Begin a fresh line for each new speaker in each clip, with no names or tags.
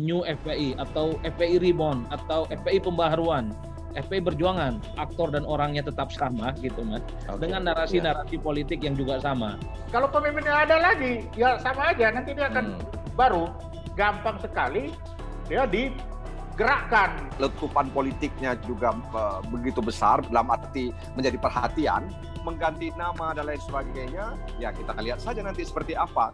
New FPI atau FPI Reborn atau FPI Pembaharuan, FPI Berjuangan, aktor dan orangnya tetap sama gitu mas, okay. dengan narasi-narasi ya. politik yang juga sama.
Kalau pemimpinnya ada lagi, ya sama aja. Nanti dia akan hmm. baru, gampang sekali dia digerakkan.
Letupan politiknya juga uh, begitu besar dalam arti menjadi perhatian, mengganti nama dan lain sebagainya. Ya kita lihat saja nanti seperti apa.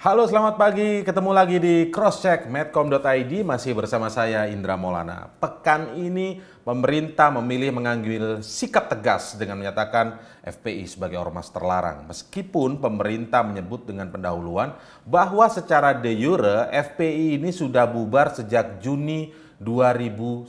Halo selamat pagi, ketemu lagi di crosscheck medcom.id masih bersama saya Indra Maulana. Pekan ini pemerintah memilih mengambil sikap tegas dengan menyatakan FPI sebagai ormas terlarang. Meskipun pemerintah menyebut dengan pendahuluan bahwa secara de jure FPI ini sudah bubar sejak Juni 2019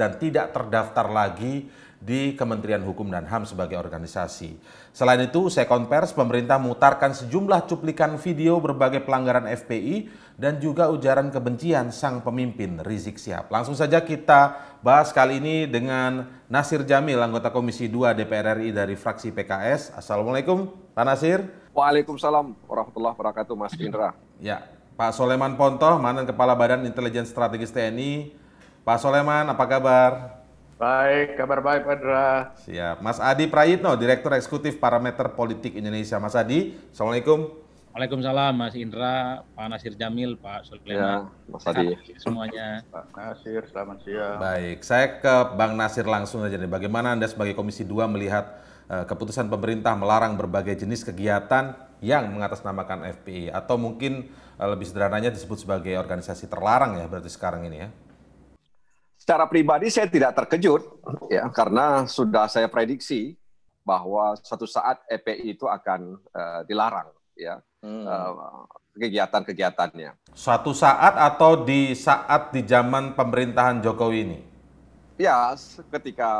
dan tidak terdaftar lagi di Kementerian Hukum dan HAM sebagai organisasi. Selain itu, saya konvers pemerintah memutarkan sejumlah cuplikan video berbagai pelanggaran FPI dan juga ujaran kebencian sang pemimpin Rizik Sihab. Langsung saja kita bahas kali ini dengan Nasir Jamil, anggota Komisi 2 DPR RI dari fraksi PKS. Assalamualaikum, Pak Nasir.
Waalaikumsalam warahmatullahi wabarakatuh, Mas Indra.
Ya, Pak Soleman Pontoh, mantan Kepala Badan Intelijen Strategis TNI. Pak Soleman, apa kabar?
Baik, kabar baik Pak Indra.
Siap. Mas Adi Prayitno, Direktur Eksekutif Parameter Politik Indonesia. Mas Adi, Assalamualaikum.
Waalaikumsalam Mas Indra, Pak Nasir Jamil, Pak Sulaiman. Ya,
Mas Adi.
Semuanya.
Pak Nasir, selamat siang.
Baik, saya ke Bang Nasir langsung saja nih. Bagaimana Anda sebagai Komisi 2 melihat uh, keputusan pemerintah melarang berbagai jenis kegiatan yang mengatasnamakan FPI atau mungkin uh, lebih sederhananya disebut sebagai organisasi terlarang ya berarti sekarang ini ya?
Secara pribadi saya tidak terkejut ya karena sudah saya prediksi bahwa suatu saat EPI itu akan uh, dilarang ya hmm. uh, kegiatan-kegiatannya.
Suatu saat atau di saat di zaman pemerintahan Jokowi ini?
Ya, ketika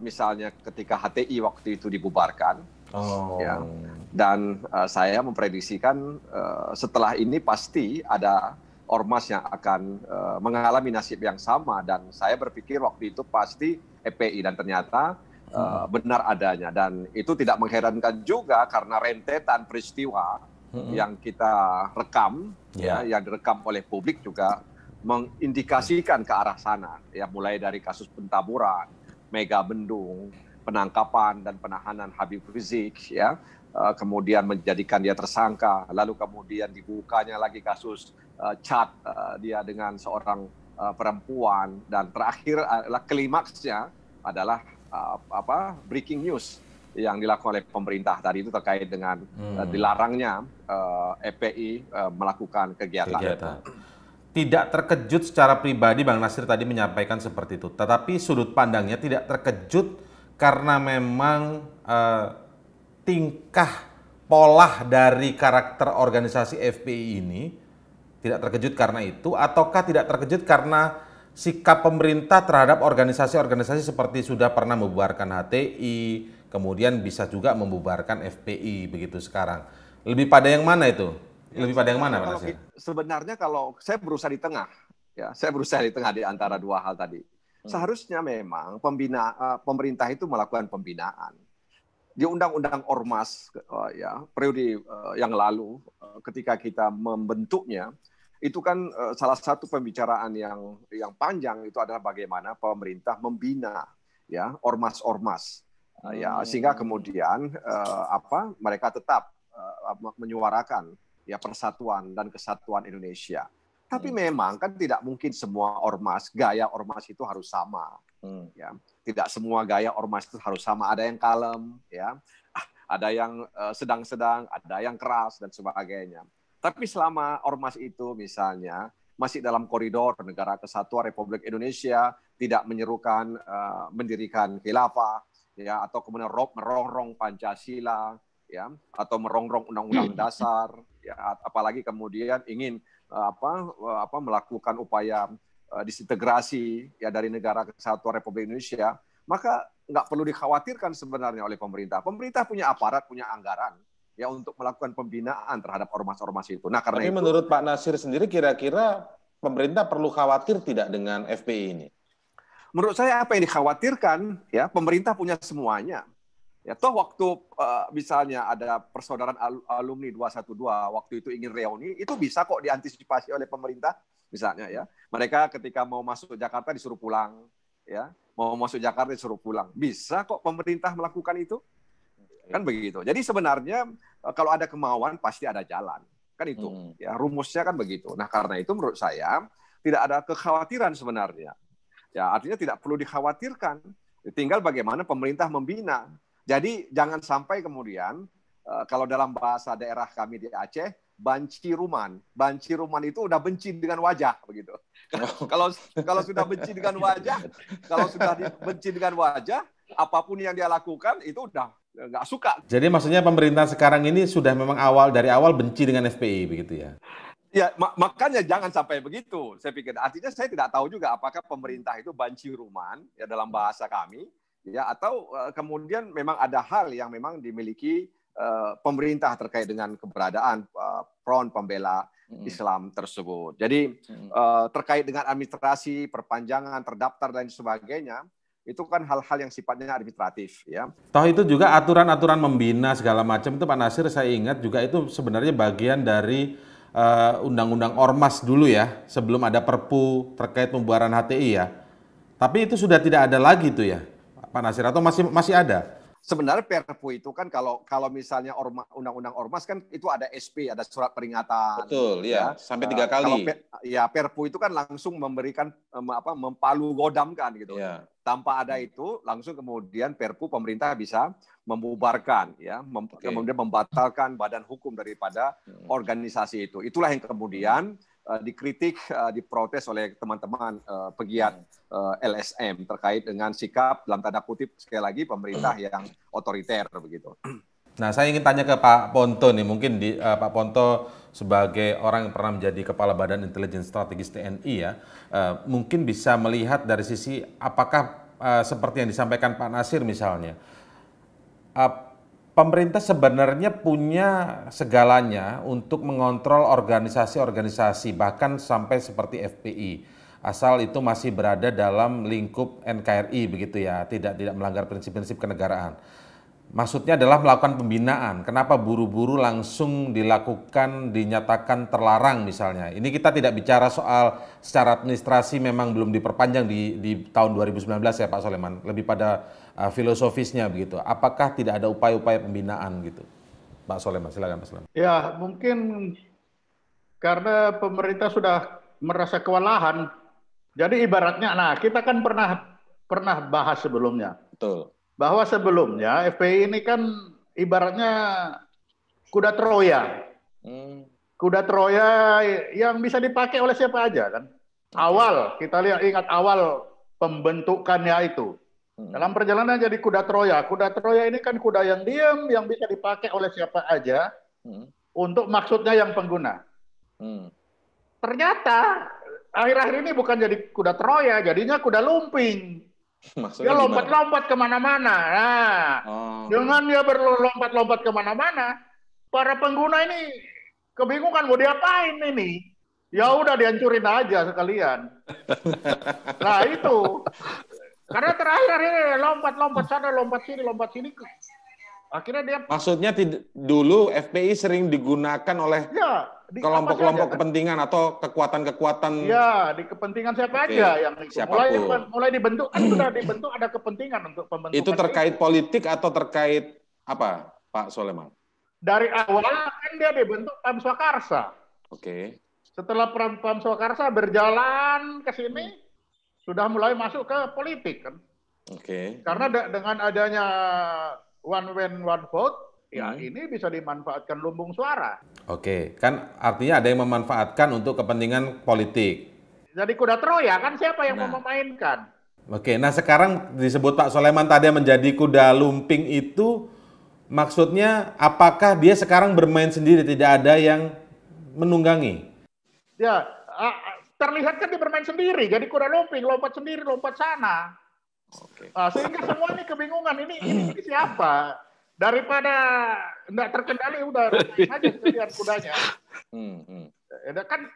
misalnya ketika HTI waktu itu dibubarkan, oh. ya, dan uh, saya memprediksikan uh, setelah ini pasti ada ormas yang akan uh, mengalami nasib yang sama. Dan saya berpikir waktu itu pasti EPI dan ternyata uh, benar adanya. Dan itu tidak mengherankan juga karena rentetan peristiwa hmm. yang kita rekam yeah. ya. yang direkam oleh publik juga mengindikasikan ke arah sana. Ya mulai dari kasus pentaburan, mega bendung, penangkapan dan penahanan Habib Rizik ya uh, kemudian menjadikan dia tersangka lalu kemudian dibukanya lagi kasus uh, chat uh, dia dengan seorang uh, perempuan dan terakhir adalah klimaksnya adalah uh, apa breaking news yang dilakukan oleh pemerintah tadi itu terkait dengan hmm. uh, dilarangnya uh, EPI uh, melakukan kegiatan. kegiatan.
Tidak terkejut secara pribadi Bang Nasir tadi menyampaikan seperti itu, tetapi sudut pandangnya tidak terkejut karena memang uh, tingkah pola dari karakter organisasi FPI ini tidak terkejut karena itu, ataukah tidak terkejut karena sikap pemerintah terhadap organisasi-organisasi seperti sudah pernah membubarkan HTI, kemudian bisa juga membubarkan FPI begitu sekarang. Lebih pada yang mana itu? Ya, Lebih pada yang mana,
Pak Sebenarnya kalau saya berusaha di tengah, ya saya berusaha di tengah di antara dua hal tadi. Hmm. Seharusnya memang pembina uh, pemerintah itu melakukan pembinaan di undang-undang ormas uh, ya periode uh, yang lalu uh, ketika kita membentuknya itu kan uh, salah satu pembicaraan yang yang panjang itu adalah bagaimana pemerintah membina ya ormas-ormas uh, ya sehingga kemudian uh, apa mereka tetap uh, menyuarakan ya persatuan dan kesatuan Indonesia. Tapi hmm. memang kan tidak mungkin semua ormas gaya ormas itu harus sama. Hmm. Ya, tidak semua gaya ormas itu harus sama. Ada yang kalem, ya, ah, ada yang sedang-sedang, ada yang keras dan sebagainya. Tapi selama ormas itu misalnya masih dalam koridor negara kesatuan Republik Indonesia, tidak menyerukan uh, mendirikan khilafah, ya atau kemudian merongrong Pancasila, ya atau merongrong Undang-Undang Dasar, ya apalagi kemudian ingin uh, apa uh, apa melakukan upaya uh, disintegrasi ya dari negara kesatuan Republik Indonesia, maka nggak perlu dikhawatirkan sebenarnya oleh pemerintah. Pemerintah punya aparat, punya anggaran ya untuk melakukan pembinaan terhadap ormas-ormas itu.
Nah, karena Tapi itu, menurut Pak Nasir sendiri kira-kira pemerintah perlu khawatir tidak dengan FPI ini?
Menurut saya apa yang dikhawatirkan ya pemerintah punya semuanya. Ya toh waktu uh, misalnya ada persaudaraan alumni 212 waktu itu ingin reuni itu bisa kok diantisipasi oleh pemerintah misalnya ya. Mereka ketika mau masuk Jakarta disuruh pulang ya. Mau masuk Jakarta disuruh pulang. Bisa kok pemerintah melakukan itu. Kan begitu. Jadi sebenarnya uh, kalau ada kemauan pasti ada jalan. Kan itu. Hmm. Ya rumusnya kan begitu. Nah, karena itu menurut saya tidak ada kekhawatiran sebenarnya. Ya, artinya tidak perlu dikhawatirkan. Tinggal bagaimana pemerintah membina jadi jangan sampai kemudian uh, kalau dalam bahasa daerah kami di Aceh, banci ruman. Banci ruman itu udah benci dengan wajah begitu. kalau kalau sudah benci dengan wajah, kalau sudah benci dengan wajah, apa pun yang dia lakukan itu udah nggak suka.
Jadi maksudnya pemerintah sekarang ini sudah memang awal dari awal benci dengan FPI begitu ya?
Ya, mak makanya jangan sampai begitu. Saya pikir artinya saya tidak tahu juga apakah pemerintah itu banci ruman ya dalam bahasa kami ya atau uh, kemudian memang ada hal yang memang dimiliki pemerintah terkait dengan keberadaan front pembela hmm. Islam tersebut. Jadi uh, terkait dengan administrasi, perpanjangan, terdaftar dan sebagainya, itu kan hal-hal yang sifatnya administratif ya.
Toh itu juga aturan-aturan membina segala macam itu Pak Nasir saya ingat juga itu sebenarnya bagian dari undang-undang uh, ormas dulu ya sebelum ada Perpu terkait pembuaran HTI ya. Tapi itu sudah tidak ada lagi tuh ya. Pak Nasir atau masih masih ada?
Sebenarnya Perpu itu kan kalau kalau misalnya orma, undang-undang ormas kan itu ada SP, ada surat peringatan.
Betul, ya, ya. sampai tiga kali. Kalau per,
ya Perpu itu kan langsung memberikan apa mempalu godamkan gitu. Ya. Tanpa ada itu langsung kemudian Perpu pemerintah bisa membubarkan ya, mem, okay. kemudian membatalkan badan hukum daripada hmm. organisasi itu. Itulah yang kemudian uh, dikritik, uh, diprotes oleh teman-teman uh, pegiat uh, eh, LSM terkait dengan sikap dalam tanda kutip sekali lagi pemerintah yang otoriter begitu.
Nah, saya ingin tanya ke Pak Ponto nih, mungkin di, uh, Pak Ponto sebagai orang yang pernah menjadi kepala Badan Intelijen Strategis TNI ya, uh, mungkin bisa melihat dari sisi apakah uh, seperti yang disampaikan Pak Nasir misalnya, uh, pemerintah sebenarnya punya segalanya untuk mengontrol organisasi-organisasi bahkan sampai seperti FPI asal itu masih berada dalam lingkup NKRI begitu ya, tidak tidak melanggar prinsip-prinsip kenegaraan. Maksudnya adalah melakukan pembinaan. Kenapa buru-buru langsung dilakukan, dinyatakan terlarang misalnya. Ini kita tidak bicara soal secara administrasi memang belum diperpanjang di, di tahun 2019 ya Pak Soleman. Lebih pada uh, filosofisnya begitu. Apakah tidak ada upaya-upaya pembinaan gitu? Pak Soleman, silakan Pak Soleman.
Ya mungkin karena pemerintah sudah merasa kewalahan jadi ibaratnya, nah kita kan pernah pernah bahas sebelumnya.
Betul.
Bahwa sebelumnya FPI ini kan ibaratnya kuda Troya. Hmm. Kuda Troya yang bisa dipakai oleh siapa aja kan. Awal kita lihat ingat awal pembentukannya itu. Hmm. Dalam perjalanan jadi kuda Troya. Kuda Troya ini kan kuda yang diam yang bisa dipakai oleh siapa aja hmm. untuk maksudnya yang pengguna. Hmm. Ternyata akhir-akhir ini bukan jadi kuda Troya, jadinya kuda lumping. Maksudnya dia lompat-lompat ke mana-mana. Nah, oh. dengan dia berlompat-lompat ke mana-mana, para pengguna ini kebingungan mau diapain ini. Ya udah dihancurin aja sekalian. nah itu. Karena terakhir ini lompat-lompat sana, lompat sini, lompat sini. Akhirnya dia.
Maksudnya dulu FPI sering digunakan oleh ya, kelompok-kelompok kepentingan atau kekuatan-kekuatan
ya di kepentingan siapa okay. aja yang mulai mulai dibentuk kan sudah dibentuk ada kepentingan untuk pembentukan
itu terkait itu. politik atau terkait apa Pak Soleman
dari awal kan dia dibentuk Pam Swakarsa
oke okay.
setelah Pam Swakarsa berjalan ke sini sudah mulai masuk ke politik kan
oke okay.
karena de dengan adanya one man one vote ya hmm. ini bisa dimanfaatkan lumbung suara.
Oke, kan artinya ada yang memanfaatkan untuk kepentingan politik.
Jadi kuda Troya kan siapa yang nah. mau memainkan?
Oke, nah sekarang disebut Pak Soleman tadi menjadi kuda lumping itu maksudnya apakah dia sekarang bermain sendiri tidak ada yang menunggangi?
Ya, terlihat kan dia bermain sendiri, jadi kuda lumping lompat sendiri, lompat sana. Oke. Nah, sehingga semua ini kebingungan ini, ini siapa? daripada tidak terkendali udah aja sekalian kudanya. Hmm, hmm. Ya, kan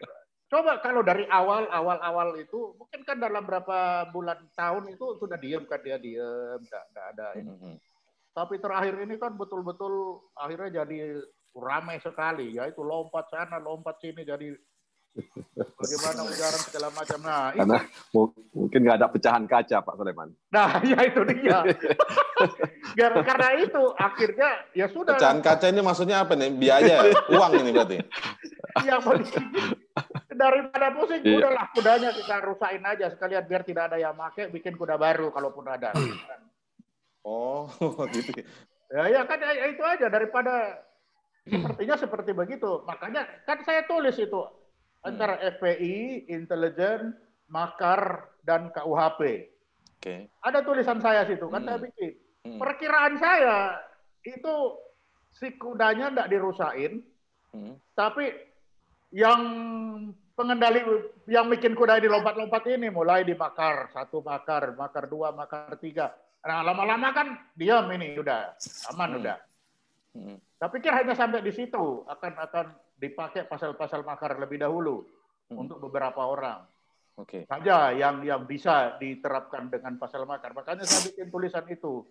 Coba kalau dari awal awal awal itu mungkin kan dalam berapa bulan tahun itu sudah diem kan dia diem, tidak ada ini. Mm -hmm. Tapi terakhir ini kan betul-betul akhirnya jadi ramai sekali ya itu lompat sana lompat sini jadi Bagaimana ujaran segala macam. Nah,
Karena itu. mungkin nggak ada pecahan kaca, Pak Sulaiman.
Nah, ya itu dia. Karena itu akhirnya ya sudah.
Pecahan kaca ini maksudnya apa nih? Biaya, uang ini berarti.
Iya, daripada pusing, iya. udahlah kudanya kita rusain aja sekalian biar tidak ada yang make, bikin kuda baru kalaupun ada.
Oh, gitu.
Ya, ya kan ya, itu aja daripada sepertinya seperti begitu. Makanya kan saya tulis itu antara FPI, intelijen, makar, dan KUHP. Okay. Ada tulisan saya situ kan hmm. saya bikin. Hmm. Perkiraan saya itu si kudanya tidak dirusain, hmm. tapi yang pengendali yang bikin kuda ini lompat-lompat ini mulai dibakar satu makar, makar dua, makar tiga. Nah lama-lama kan diam ini udah aman hmm. udah. Hmm. Tapi kira hanya sampai di situ akan akan dipakai pasal-pasal makar lebih dahulu hmm. untuk beberapa orang. Oke. Okay. Saja yang yang bisa diterapkan dengan pasal makar. Makanya saya bikin tulisan itu.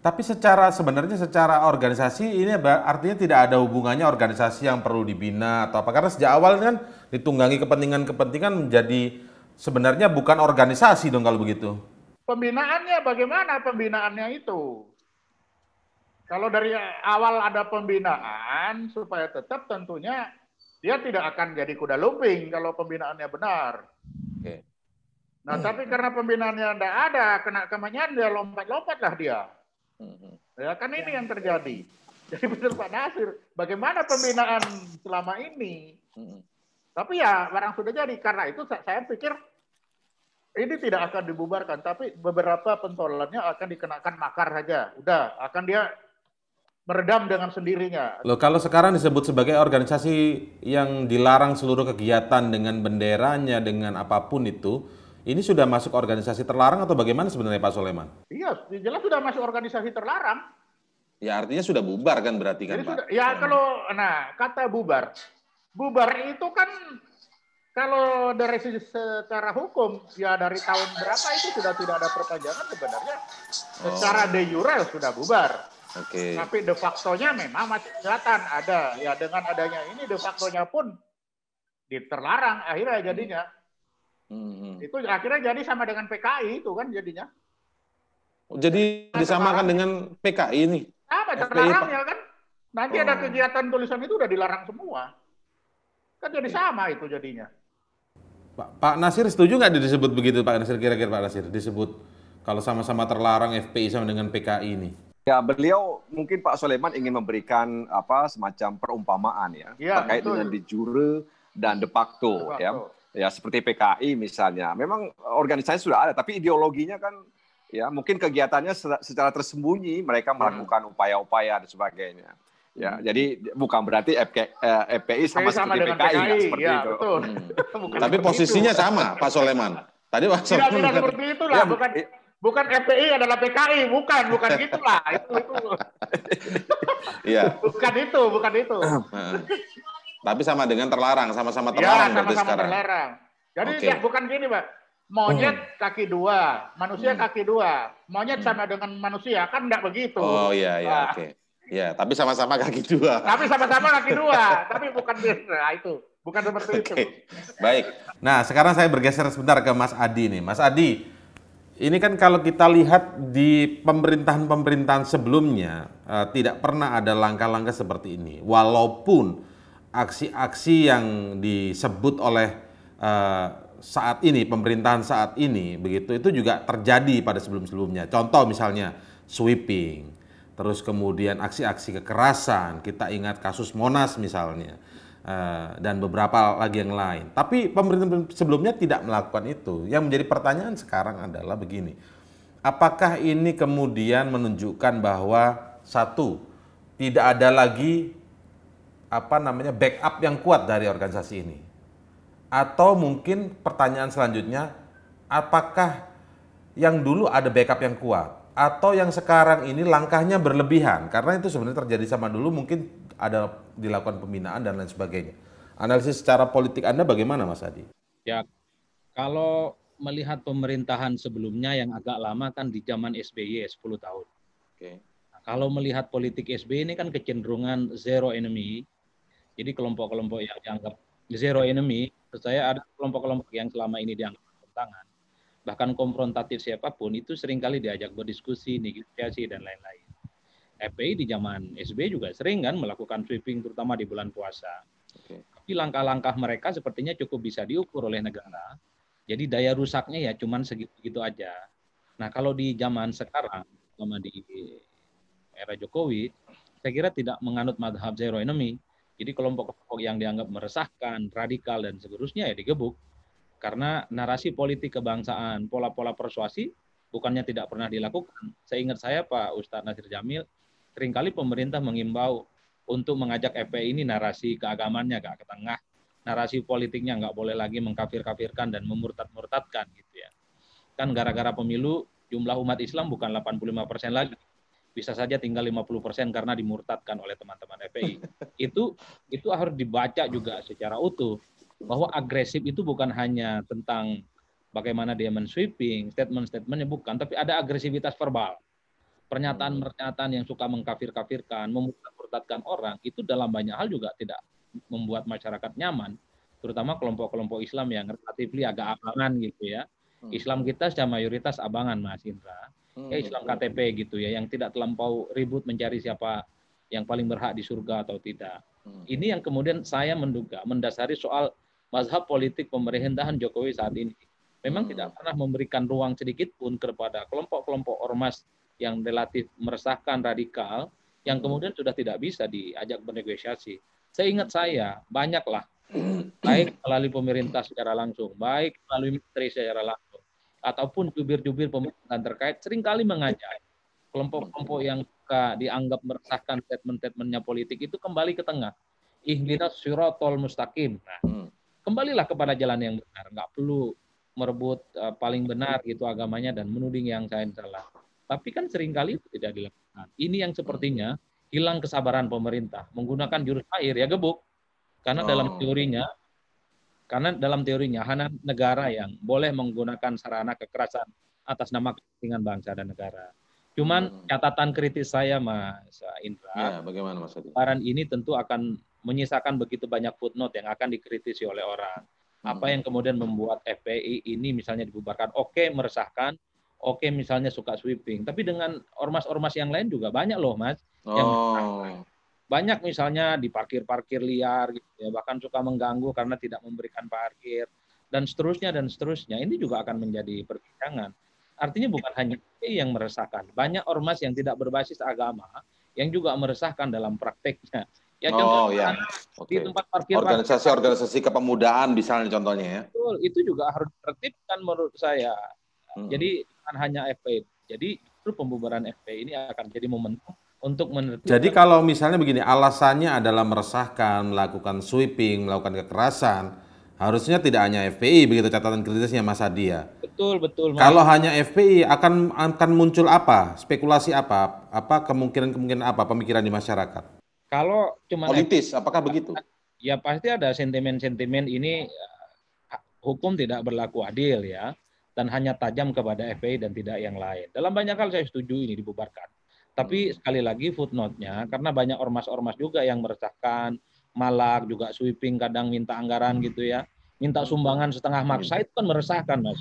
Tapi secara sebenarnya secara organisasi ini artinya tidak ada hubungannya organisasi yang perlu dibina atau apa karena sejak awal kan ditunggangi kepentingan-kepentingan menjadi sebenarnya bukan organisasi dong kalau begitu.
Pembinaannya bagaimana pembinaannya itu? Kalau dari awal ada pembinaan supaya tetap tentunya dia tidak akan jadi kuda lumping kalau pembinaannya benar. Oke. Nah, tapi karena pembinaannya tidak ada, kena kemenyan dia lompat-lompat lah dia. Hmm. Ya kan ini yang terjadi. Jadi benar Pak Nasir, bagaimana pembinaan selama ini? Hmm. Tapi ya barang sudah jadi. Karena itu saya pikir ini tidak akan dibubarkan, tapi beberapa pentolannya akan dikenakan makar saja. Udah, akan dia meredam dengan sendirinya.
Loh, kalau sekarang disebut sebagai organisasi yang dilarang seluruh kegiatan dengan benderanya, dengan apa pun itu, ini sudah masuk organisasi terlarang atau bagaimana sebenarnya Pak Soleman?
Iya, jelas sudah masuk organisasi terlarang.
Ya artinya sudah bubar kan berarti kan Jadi
Pak? Sudah, ya kalau, nah kata bubar, bubar itu kan kalau dari sisi secara hukum ya dari tahun berapa itu sudah tidak ada perpanjangan sebenarnya oh. secara de jure sudah bubar. Oke. Okay. Tapi de facto-nya memang masih kelihatan ada. Ya dengan adanya ini de facto-nya pun diterlarang akhirnya jadinya. Hmm. Itu akhirnya jadi sama dengan PKI itu kan jadinya.
Jadi nah, disamakan dengan PKI ini.
Sama terlarang ya kan. Nanti oh. ada kegiatan tulisan itu udah dilarang semua. Kan jadi sama itu jadinya.
Pak, Pak Nasir setuju nggak disebut begitu Pak Nasir kira-kira Pak Nasir disebut kalau sama-sama terlarang FPI sama dengan PKI ini?
Ya, beliau mungkin Pak Soleman ingin memberikan apa semacam perumpamaan ya, ya terkait betul. dengan de jure dan de facto, de facto. ya. Ya seperti PKI misalnya. Memang organisasi sudah ada, tapi ideologinya kan ya mungkin kegiatannya secara tersembunyi mereka hmm. melakukan upaya-upaya dan sebagainya. Ya, hmm. jadi bukan berarti FK, eh, FPI sama, sama seperti PKI, PKI seperti ya, itu. Betul.
Hmm. Tapi posisinya itu. sama, Pak Soleman. Tadi Pak
Soleman. Tidak, tidak seperti itu lah, ya, bukan bukan FPI adalah PKI, bukan, bukan gitulah. Itu itu. Iya. bukan itu, bukan itu.
Tapi sama dengan terlarang, sama-sama iya, terlarang
ya, sama-sama terlarang. Jadi okay. ya bukan gini, Pak. Monyet hmm. kaki dua, manusia hmm. kaki dua. Monyet hmm. sama dengan manusia, kan enggak begitu.
Oh iya, iya, nah. oke. Okay. Ya, tapi sama-sama kaki dua.
Tapi sama-sama kaki dua, tapi bukan nah, itu. Bukan seperti okay. itu.
Baik. Nah, sekarang saya bergeser sebentar ke Mas Adi nih. Mas Adi, ini kan kalau kita lihat di pemerintahan-pemerintahan sebelumnya uh, tidak pernah ada langkah-langkah seperti ini. Walaupun aksi-aksi yang disebut oleh uh, saat ini pemerintahan saat ini begitu itu juga terjadi pada sebelum-sebelumnya. Contoh misalnya sweeping, terus kemudian aksi-aksi kekerasan. Kita ingat kasus Monas misalnya Eh, dan beberapa lagi yang lain. Tapi pemerintah sebelumnya tidak melakukan itu. Yang menjadi pertanyaan sekarang adalah begini. Apakah ini kemudian menunjukkan bahwa satu tidak ada lagi apa namanya backup yang kuat dari organisasi ini? Atau mungkin pertanyaan selanjutnya apakah yang dulu ada backup yang kuat atau yang sekarang ini langkahnya berlebihan karena itu sebenarnya terjadi sama dulu mungkin ada dilakukan pembinaan dan lain sebagainya. Analisis secara politik Anda bagaimana Mas Adi?
Ya, kalau melihat pemerintahan sebelumnya yang agak lama kan di zaman SBY 10 tahun. Oke. Nah, kalau melihat politik SBY ini kan kecenderungan zero enemy. Jadi kelompok-kelompok yang dianggap zero enemy, saya ada kelompok-kelompok yang selama ini dianggap bertentangan. Bahkan konfrontatif siapa pun itu sering kali diajak berdiskusi, negosiasi dan lain-lain. FPI di zaman SBY juga sering kan melakukan sweeping terutama di bulan puasa. Okay. Tapi langkah-langkah mereka sepertinya cukup bisa diukur oleh negara. Jadi daya rusaknya ya cuman segitu-gitu aja. Nah kalau di zaman sekarang, sama di era Jokowi, saya kira tidak menganut madhab zero enemy. Jadi kelompok-kelompok yang dianggap meresahkan, radikal, dan seterusnya ya digebuk. Karena narasi politik kebangsaan, pola-pola persuasi bukannya tidak pernah dilakukan. Seingat saya Pak Ustadz Nasir Jamil, sering kali pemerintah mengimbau untuk mengajak FPI ini narasi keagamannya agak ke tengah, narasi politiknya nggak boleh lagi mengkafir-kafirkan dan memurtad-murtadkan gitu ya. Kan gara-gara pemilu jumlah umat Islam bukan 85 persen lagi, bisa saja tinggal 50 persen karena dimurtadkan oleh teman-teman FPI. Itu itu harus dibaca juga secara utuh bahwa agresif itu bukan hanya tentang bagaimana dia men-sweeping, statement-statementnya bukan, tapi ada agresivitas verbal. Pernyataan-pernyataan yang suka mengkafir-kafirkan, memurtad memurtadkan orang itu dalam banyak hal juga tidak membuat masyarakat nyaman, terutama kelompok-kelompok Islam yang relatif agak abangan gitu ya. Hmm. Islam kita secara mayoritas abangan Mas Indra. Hmm, ya Islam KTP gitu ya, yang tidak terlampau ribut mencari siapa yang paling berhak di surga atau tidak. Hmm. Ini yang kemudian saya menduga mendasari soal mazhab politik pemerintahan Jokowi saat ini. Memang tidak pernah memberikan ruang sedikit pun kepada kelompok-kelompok ormas yang relatif meresahkan radikal yang kemudian sudah tidak bisa diajak bernegosiasi. Seingat saya, banyaklah, baik melalui pemerintah secara langsung, baik melalui menteri secara langsung, ataupun jubir-jubir pemerintahan terkait, sering kali mengajak kelompok-kelompok yang suka dianggap meresahkan statement-statementnya politik itu kembali ke tengah. Ihdinas sirotol mustaqim. Nah, hmm. kembalilah kepada jalan yang benar. Nggak perlu merebut uh, paling benar gitu agamanya dan menuding yang saya salah. Tapi kan sering kali itu tidak dilakukan. Ini yang sepertinya hilang kesabaran pemerintah menggunakan jurus air ya gebuk. Karena oh. dalam teorinya karena dalam teorinya hanya negara yang boleh menggunakan sarana kekerasan atas nama kepentingan bangsa dan negara. Cuman hmm. catatan kritis saya Mas Indra, ya, bagaimana Mas Adi? ini tentu akan menyisakan begitu banyak footnote yang akan dikritisi oleh orang. Apa hmm. yang kemudian membuat FPI ini misalnya dibubarkan, oke okay, meresahkan, oke misalnya suka sweeping, tapi dengan ormas-ormas yang lain juga banyak loh mas. Oh. Yang banyak misalnya di parkir-parkir liar, gitu ya, bahkan suka mengganggu karena tidak memberikan parkir dan seterusnya dan seterusnya. Ini juga akan menjadi perbincangan. Artinya bukan hanya yang meresahkan, banyak ormas yang tidak berbasis agama yang juga meresahkan dalam prakteknya.
Ya oh ya, okay. di tempat parkir organisasi-organisasi kepemudaan misalnya contohnya ya.
Betul, itu juga harus tertibkan menurut saya. Hmm. Jadi bukan hanya FPI. Jadi itu pembubaran FPI ini akan jadi momentum untuk
menertibkan. Jadi kalau misalnya begini, alasannya adalah meresahkan, melakukan sweeping, melakukan kekerasan, harusnya tidak hanya FPI begitu catatan kritisnya Mas Adia.
Betul, betul.
Mas. Kalau hanya FPI akan akan muncul apa? Spekulasi apa? Apa kemungkinan-kemungkinan apa pemikiran di masyarakat?
Kalau cuma
politis, FPI, apakah begitu?
Ya pasti ada sentimen-sentimen ini hukum tidak berlaku adil ya dan hanya tajam kepada FPI dan tidak yang lain. Dalam banyak hal saya setuju ini dibubarkan. Tapi hmm. sekali lagi footnote-nya, karena banyak ormas-ormas juga yang meresahkan, malak, juga sweeping, kadang minta anggaran gitu ya. Minta hmm. sumbangan setengah maksa itu kan meresahkan, Mas.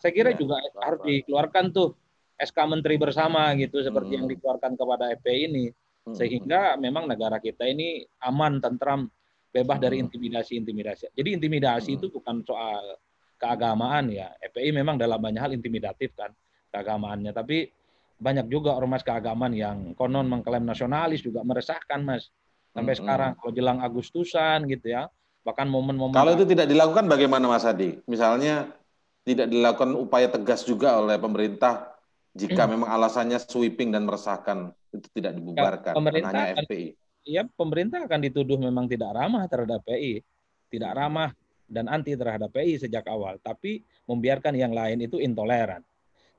Saya kira ya, juga apa. harus dikeluarkan tuh SK Menteri bersama gitu, seperti hmm. yang dikeluarkan kepada FPI ini. Hmm. Sehingga memang negara kita ini aman, tentram, bebas dari hmm. intimidasi-intimidasi. Jadi intimidasi hmm. itu bukan soal keagamaan ya. FPI memang dalam banyak hal intimidatif kan keagamaannya, tapi banyak juga ormas keagamaan yang konon mengklaim nasionalis juga meresahkan Mas. Sampai hmm, sekarang kalau jelang Agustusan gitu ya, bahkan momen-momen
Kalau itu tidak dilakukan bagaimana Mas Adi? Misalnya tidak dilakukan upaya tegas juga oleh pemerintah jika hmm. memang alasannya sweeping dan meresahkan itu tidak dibubarkan ya,
pemerintah hanya FPI. Iya, pemerintah akan dituduh memang tidak ramah terhadap FPI, tidak ramah dan anti terhadap PI sejak awal, tapi membiarkan yang lain itu intoleran.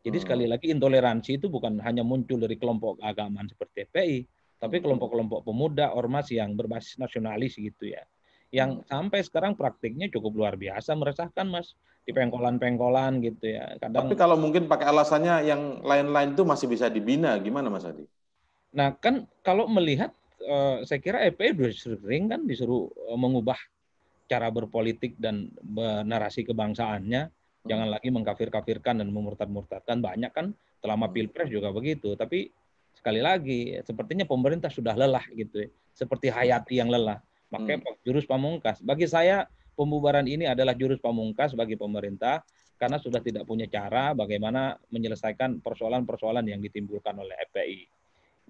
Jadi hmm. sekali lagi intoleransi itu bukan hanya muncul dari kelompok keagamaan seperti PI, tapi hmm. kelompok-kelompok pemuda, ormas yang berbasis nasionalis gitu ya. yang hmm. sampai sekarang praktiknya cukup luar biasa meresahkan Mas di pengkolan-pengkolan gitu ya.
Kadang Tapi kalau mungkin pakai alasannya yang lain-lain itu masih bisa dibina gimana Mas Adi?
Nah, kan kalau melihat eh, saya kira FPI sudah sering kan disuruh eh, mengubah cara berpolitik dan narasi kebangsaannya hmm. jangan lagi mengkafir-kafirkan dan memurtad-murtadkan banyak kan selama hmm. pilpres juga begitu tapi sekali lagi sepertinya pemerintah sudah lelah gitu ya seperti Hayati yang lelah makanya hmm. jurus pamungkas bagi saya pembubaran ini adalah jurus pamungkas bagi pemerintah karena sudah tidak punya cara bagaimana menyelesaikan persoalan-persoalan yang ditimbulkan oleh FPI.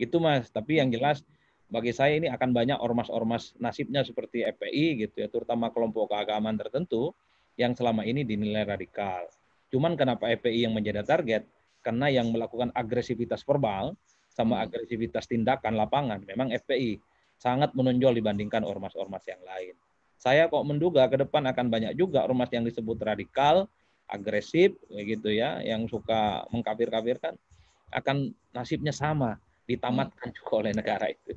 Itu Mas, tapi yang jelas bagi saya ini akan banyak ormas-ormas nasibnya seperti FPI gitu ya, terutama kelompok keagamaan tertentu yang selama ini dinilai radikal. Cuman kenapa FPI yang menjadi target? Karena yang melakukan agresivitas verbal sama hmm. agresivitas tindakan lapangan memang FPI sangat menonjol dibandingkan ormas-ormas yang lain. Saya kok menduga ke depan akan banyak juga ormas yang disebut radikal, agresif, gitu ya, yang suka mengkafir-kafirkan, akan nasibnya sama ditamatkan juga oleh negara itu.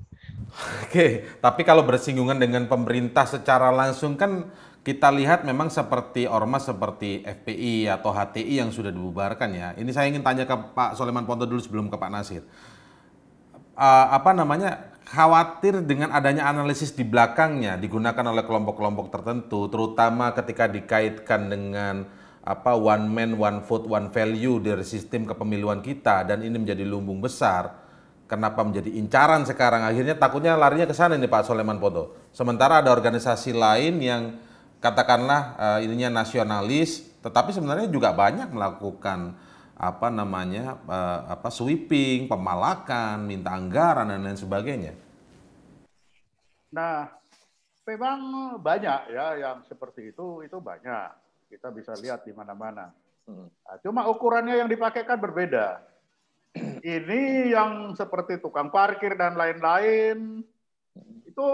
Oke, tapi kalau bersinggungan dengan pemerintah secara langsung kan kita lihat memang seperti ormas seperti FPI atau HTI yang sudah dibubarkan ya. Ini saya ingin tanya ke Pak Soleman Ponto dulu sebelum ke Pak Nasir. Uh, apa namanya khawatir dengan adanya analisis di belakangnya digunakan oleh kelompok-kelompok tertentu, terutama ketika dikaitkan dengan apa one man one vote one value dari sistem kepemiluan kita dan ini menjadi lumbung besar kenapa menjadi incaran sekarang akhirnya takutnya larinya ke sana nih Pak Soleman Poto. Sementara ada organisasi lain yang katakanlah uh, ininya nasionalis, tetapi sebenarnya juga banyak melakukan apa namanya uh, apa sweeping, pemalakan, minta anggaran dan lain sebagainya.
Nah, memang banyak ya yang seperti itu itu banyak kita bisa lihat di mana-mana. Hmm. Nah, cuma ukurannya yang dipakai kan berbeda ini yang seperti tukang parkir dan lain-lain itu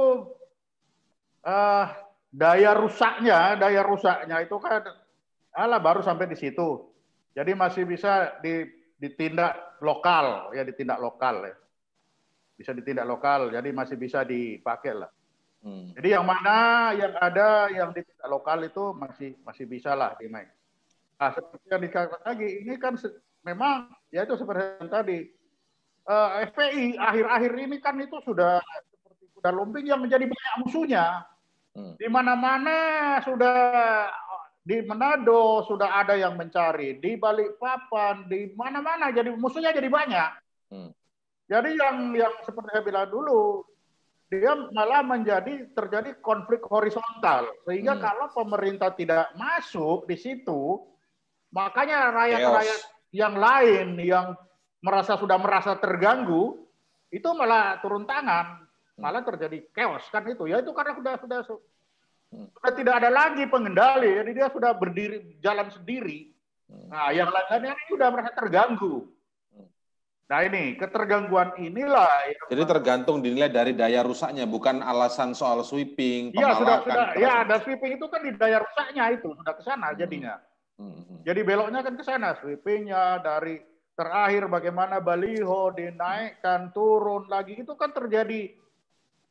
uh, daya rusaknya, daya rusaknya itu kan ala baru sampai di situ. Jadi masih bisa ditindak lokal, ya ditindak lokal ya. Bisa ditindak lokal, jadi masih bisa dipakai lah. Hmm. Jadi yang mana yang ada yang ditindak lokal itu masih masih bisa lah dimain. Nah, seperti yang dikatakan lagi, ini kan memang ya itu seperti yang tadi uh, eh, FPI akhir-akhir ini kan itu sudah seperti kuda lumping yang menjadi banyak musuhnya. Hmm. Di mana-mana sudah di Manado sudah ada yang mencari, di Balikpapan, di mana-mana jadi musuhnya jadi banyak. Hmm. Jadi yang yang seperti saya bilang dulu, dia malah menjadi terjadi konflik horizontal sehingga hmm. kalau pemerintah tidak masuk di situ, makanya rakyat-rakyat yang lain yang merasa sudah merasa terganggu itu malah turun tangan, malah terjadi chaos kan itu. Ya itu karena sudah sudah sudah tidak ada lagi pengendali, jadi dia sudah berdiri jalan sendiri. Nah, yang lainnya ini sudah merasa terganggu. Nah ini ketergangguan inilah.
Yang Jadi tergantung dinilai dari daya rusaknya, bukan alasan soal sweeping.
Iya sudah sudah. Ya ada sweeping itu kan di daya rusaknya itu sudah ke sana jadinya. Hmm. Jadi beloknya kan ke sana, sweepingnya dari terakhir bagaimana baliho dinaikkan turun lagi itu kan terjadi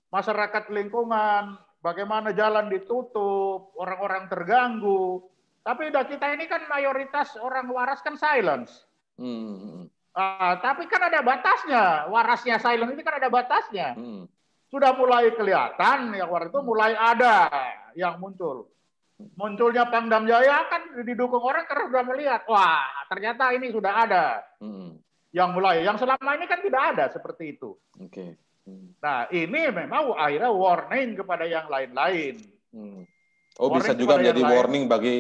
masyarakat lingkungan, bagaimana jalan ditutup, orang-orang terganggu. Tapi udah kita ini kan mayoritas orang waras kan silence. Hmm. Uh, tapi kan ada batasnya, warasnya silent ini kan ada batasnya. Hmm. Sudah mulai kelihatan yang waras itu mulai ada yang muncul munculnya Pangdam Jaya kan didukung orang karena sudah melihat, wah ternyata ini sudah ada hmm. yang mulai. Yang selama ini kan tidak ada seperti itu. Oke. Okay. Hmm. Nah ini memang akhirnya warning kepada yang lain-lain.
Hmm. Oh warning bisa juga menjadi warning lain. bagi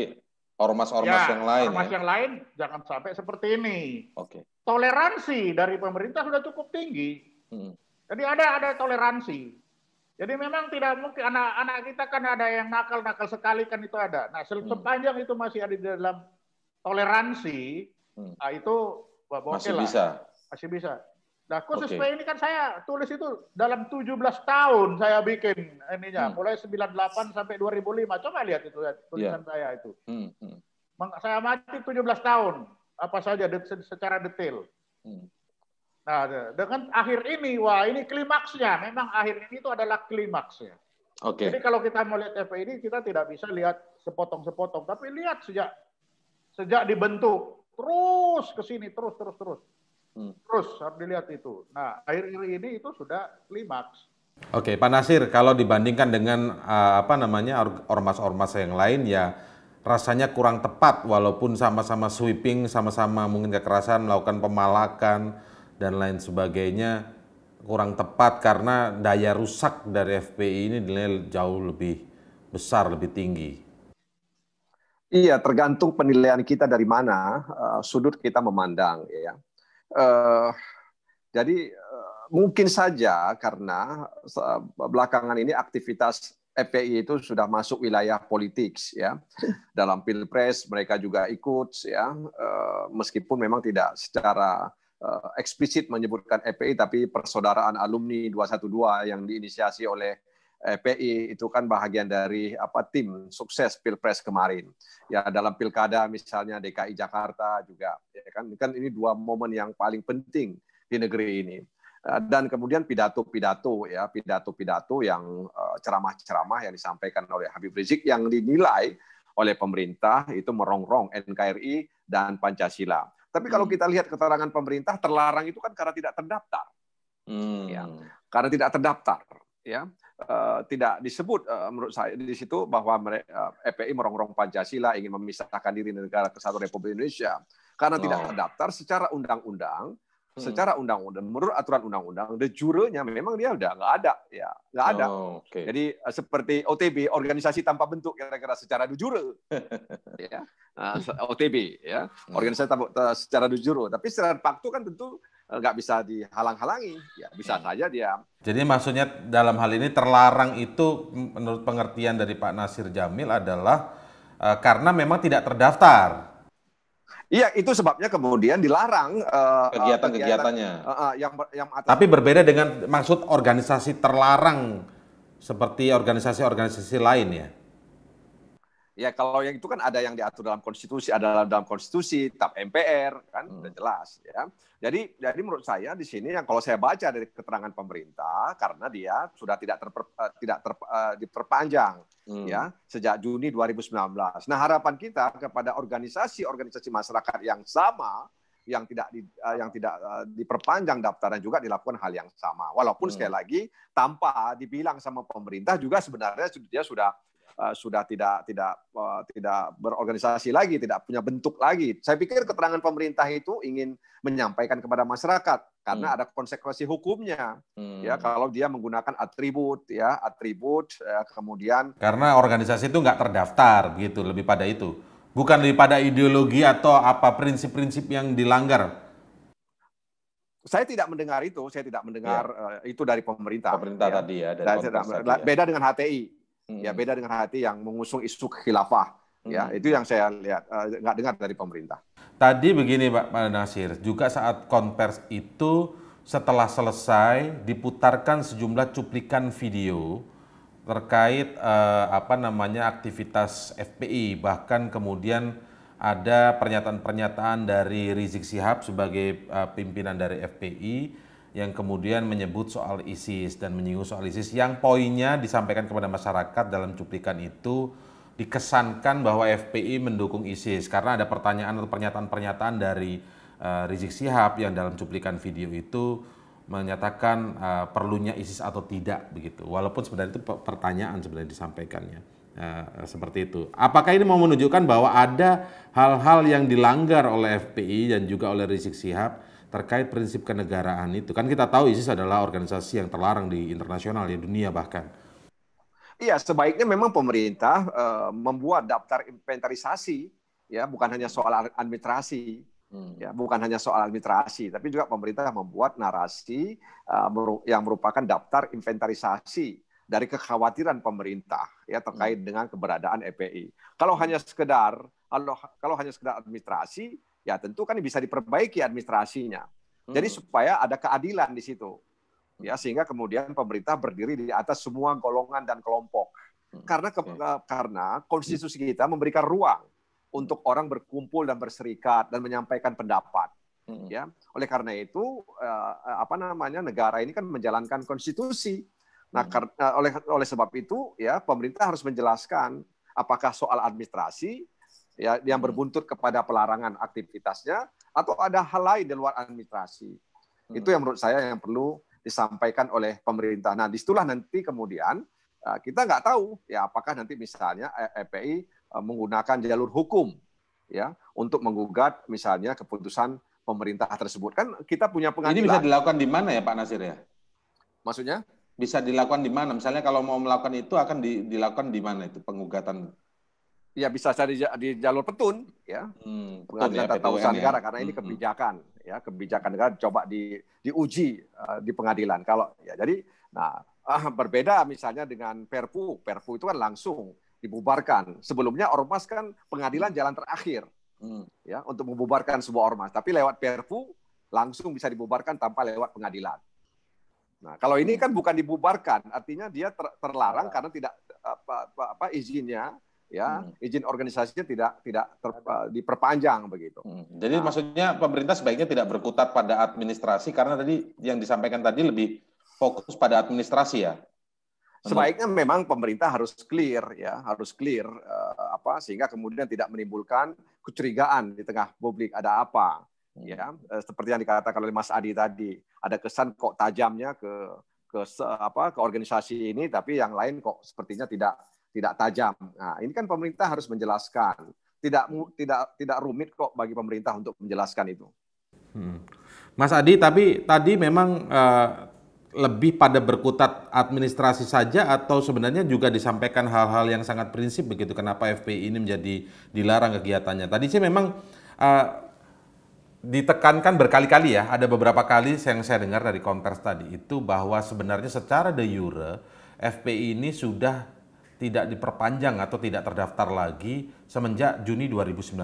ormas-ormas ya, yang lain.
Ormas ya? yang lain jangan sampai seperti ini. Oke. Okay. Toleransi dari pemerintah sudah cukup tinggi. Hmm. Jadi ada ada toleransi. Jadi memang tidak mungkin anak-anak kita kan ada yang nakal-nakal sekali kan itu ada. Nah sepanjang hmm. itu masih ada di dalam toleransi, hmm. nah itu
masih lah. bisa.
Masih bisa. Nah khusus okay. ini kan saya tulis itu dalam 17 tahun saya bikin ininya, hmm. mulai 98 sampai 2005. Coba lihat itu ya, tulisan yeah. saya itu. Hmm. Hmm. Saya mati 17 tahun, apa saja secara detail. Hmm. Nah, dengan akhir ini, wah ini klimaksnya. Memang akhir ini itu adalah klimaksnya. Oke. Okay. Jadi kalau kita mau lihat FPI ini kita tidak bisa lihat sepotong-sepotong, tapi lihat sejak sejak dibentuk terus ke sini terus terus terus. Hmm. Terus harus dilihat itu. Nah, akhir-akhir ini itu sudah klimaks.
Oke, Pak Nasir, kalau dibandingkan dengan uh, apa namanya ormas-ormas yang lain ya rasanya kurang tepat walaupun sama-sama sweeping, sama-sama mungkin kekerasan, melakukan pemalakan dan lain sebagainya kurang tepat karena daya rusak dari FPI ini dinilai jauh lebih besar, lebih tinggi.
Iya, tergantung penilaian kita dari mana uh, sudut kita memandang. Ya, uh, jadi uh, mungkin saja karena belakangan ini aktivitas FPI itu sudah masuk wilayah politik, ya. Dalam pilpres mereka juga ikut, ya, uh, meskipun memang tidak secara eksplisit menyebutkan EPI tapi persaudaraan alumni 212 yang diinisiasi oleh EPI itu kan bahagian dari apa tim sukses Pilpres kemarin. Ya dalam pilkada misalnya DKI Jakarta juga ya kan kan ini dua momen yang paling penting di negeri ini. Eh, dan kemudian pidato-pidato ya pidato-pidato yang eh, ceramah-ceramah yang disampaikan oleh Habib Rizik yang dinilai oleh pemerintah itu merongrong NKRI dan Pancasila. Tapi kalau hmm. kita lihat keterangan pemerintah terlarang itu kan karena tidak terdaftar. Hmm. Ya, karena tidak terdaftar, ya. Uh, tidak disebut uh, menurut saya di situ bahwa mereka, uh, FPI merongrong Pancasila ingin memisahkan diri dari negara kesatuan Republik Indonesia karena oh. tidak terdaftar secara undang-undang. Secara undang-undang, menurut aturan undang-undang, de jure-nya memang dia udah nggak ada, ya nggak ada. Oh, okay. Jadi eh, seperti OTB, organisasi tanpa bentuk kira-kira secara de jure, ya uh, nah, OTB, ya hmm. organisasi tanpa uh, secara de jure. Tapi secara faktu kan tentu eh, nggak bisa dihalang-halangi, ya bisa hmm. saja dia.
Jadi maksudnya dalam hal ini terlarang itu menurut pengertian dari Pak Nasir Jamil adalah uh, karena memang tidak terdaftar.
Iya, itu sebabnya kemudian dilarang
uh, kegiatan-kegiatannya. Uh, uh, yang yang atas. Tapi berbeda dengan maksud organisasi terlarang seperti organisasi-organisasi lain ya.
Ya kalau yang itu kan ada yang diatur dalam konstitusi, ada dalam, dalam konstitusi, tap MPR kan hmm. udah jelas ya. Jadi jadi menurut saya di sini yang kalau saya baca dari keterangan pemerintah karena dia sudah tidak terper, uh, tidak ter, uh, diperpanjang hmm. ya sejak Juni 2019. Nah, harapan kita kepada organisasi-organisasi masyarakat yang sama yang tidak di, uh, yang tidak uh, diperpanjang daftarnya juga dilakukan hal yang sama. Walaupun hmm. sekali lagi tanpa dibilang sama pemerintah juga sebenarnya dia sudah uh, sudah tidak tidak uh, tidak berorganisasi lagi, tidak punya bentuk lagi. Saya pikir keterangan pemerintah itu ingin menyampaikan kepada masyarakat karena hmm. ada konsekuensi hukumnya. Hmm. Ya kalau dia menggunakan atribut ya, atribut ya, kemudian
karena organisasi itu nggak terdaftar gitu, lebih pada itu. Bukan daripada ideologi atau apa prinsip-prinsip yang dilanggar
saya tidak mendengar itu, saya tidak mendengar ya. uh, itu dari pemerintah.
Pemerintah ya. tadi ya.
Dari tidak, ya. Beda dengan HTI. Ya beda dengan hati yang mengusung isu khilafah. Ya, hmm. itu yang saya lihat uh, nggak dengar dari pemerintah.
Tadi begini Pak Nasir, juga saat konvers itu setelah selesai diputarkan sejumlah cuplikan video terkait uh, apa namanya aktivitas FPI bahkan kemudian ada pernyataan-pernyataan dari Rizik Sihab sebagai uh, pimpinan dari FPI yang kemudian menyebut soal ISIS dan menyinggung soal ISIS yang poinnya disampaikan kepada masyarakat dalam cuplikan itu dikesankan bahwa FPI mendukung ISIS karena ada pertanyaan atau pernyataan-pernyataan dari uh, Rizik Sihab yang dalam cuplikan video itu menyatakan uh, perlunya ISIS atau tidak begitu. Walaupun sebenarnya itu pertanyaan sebenarnya disampaikannya. Uh, seperti itu. Apakah ini mau menunjukkan bahwa ada hal-hal yang dilanggar oleh FPI dan juga oleh Rizik Sihab terkait prinsip kenegaraan itu. Kan kita tahu ISIS adalah organisasi yang terlarang di internasional, di dunia bahkan.
Iya, sebaiknya memang pemerintah uh, membuat daftar inventarisasi, ya bukan hanya soal administrasi, hmm. ya bukan hanya soal administrasi, tapi juga pemerintah membuat narasi uh, yang merupakan daftar inventarisasi dari kekhawatiran pemerintah ya terkait hmm. dengan keberadaan EPI. Kalau hanya sekedar kalau kalau hanya sekedar administrasi, ya tentu kan bisa diperbaiki administrasinya. Jadi hmm. supaya ada keadilan di situ. Ya, sehingga kemudian pemerintah berdiri di atas semua golongan dan kelompok. Hmm. Karena ke, karena konstitusi kita memberikan ruang untuk orang berkumpul dan berserikat dan menyampaikan pendapat. Hmm. Ya, oleh karena itu eh, apa namanya negara ini kan menjalankan konstitusi. Nah, karena oleh oleh sebab itu ya pemerintah harus menjelaskan apakah soal administrasi ya yang hmm. berbuntut kepada pelarangan aktivitasnya atau ada hal lain di luar administrasi. Hmm. Itu yang menurut saya yang perlu disampaikan oleh pemerintah. Nah, di situlah nanti kemudian uh, kita nggak tahu ya apakah nanti misalnya FPI uh, menggunakan jalur hukum ya untuk menggugat misalnya keputusan pemerintah tersebut. Kan kita punya pengadilan.
Ini bisa dilakukan di mana ya Pak Nasir ya?
Maksudnya?
bisa dilakukan di mana? Misalnya kalau mau melakukan itu akan di, dilakukan di mana itu pengugatan?
Ya bisa cari di jalur petun ya. Hmm, Pengadilan ya, tata usaha ya. negara karena ini hmm, hmm. kebijakan ya kebijakan negara coba di diuji uh, di pengadilan. Kalau ya jadi nah uh, berbeda misalnya dengan Perpu. Perpu itu kan langsung dibubarkan. Sebelumnya ormas kan pengadilan jalan terakhir. Hmm. Ya, untuk membubarkan sebuah ormas. Tapi lewat Perpu langsung bisa dibubarkan tanpa lewat pengadilan. Nah, kalau ini kan bukan dibubarkan, artinya dia ter, terlarang karena tidak apa, apa, apa izinnya ya hmm. izin organisasinya tidak tidak ter, diperpanjang begitu. Hmm.
Jadi nah, maksudnya pemerintah sebaiknya tidak berkutat pada administrasi karena tadi yang disampaikan tadi lebih fokus pada administrasi ya.
Sebaiknya memang pemerintah harus clear ya, harus clear uh, apa sehingga kemudian tidak menimbulkan kecurigaan di tengah publik ada apa ya eh, seperti yang dikatakan oleh Mas Adi tadi ada kesan kok tajamnya ke ke apa ke organisasi ini tapi yang lain kok sepertinya tidak tidak tajam. Nah ini kan pemerintah harus menjelaskan. Tidak tidak tidak rumit kok bagi pemerintah untuk menjelaskan itu.
Hmm. Mas Adi tapi tadi memang uh, lebih pada berkutat administrasi saja atau sebenarnya juga disampaikan hal-hal yang sangat prinsip begitu? Kenapa FPI ini menjadi dilarang kegiatannya? Tadi sih memang uh, ditekankan berkali-kali ya, ada beberapa kali yang saya dengar dari konvers tadi itu bahwa sebenarnya secara de jure FPI ini sudah tidak diperpanjang atau tidak terdaftar lagi semenjak Juni 2019.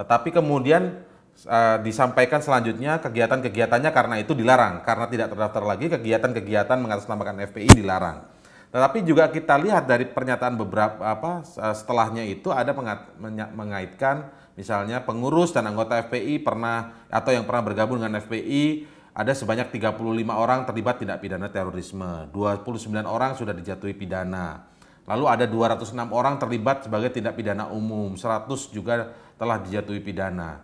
Tetapi kemudian uh, disampaikan selanjutnya kegiatan-kegiatannya karena itu dilarang, karena tidak terdaftar lagi kegiatan-kegiatan mengatasnamakan FPI dilarang. Tetapi juga kita lihat dari pernyataan beberapa apa setelahnya itu ada mengaitkan Misalnya pengurus dan anggota FPI pernah atau yang pernah bergabung dengan FPI ada sebanyak 35 orang terlibat tindak pidana terorisme. 29 orang sudah dijatuhi pidana. Lalu ada 206 orang terlibat sebagai tindak pidana umum, 100 juga telah dijatuhi pidana.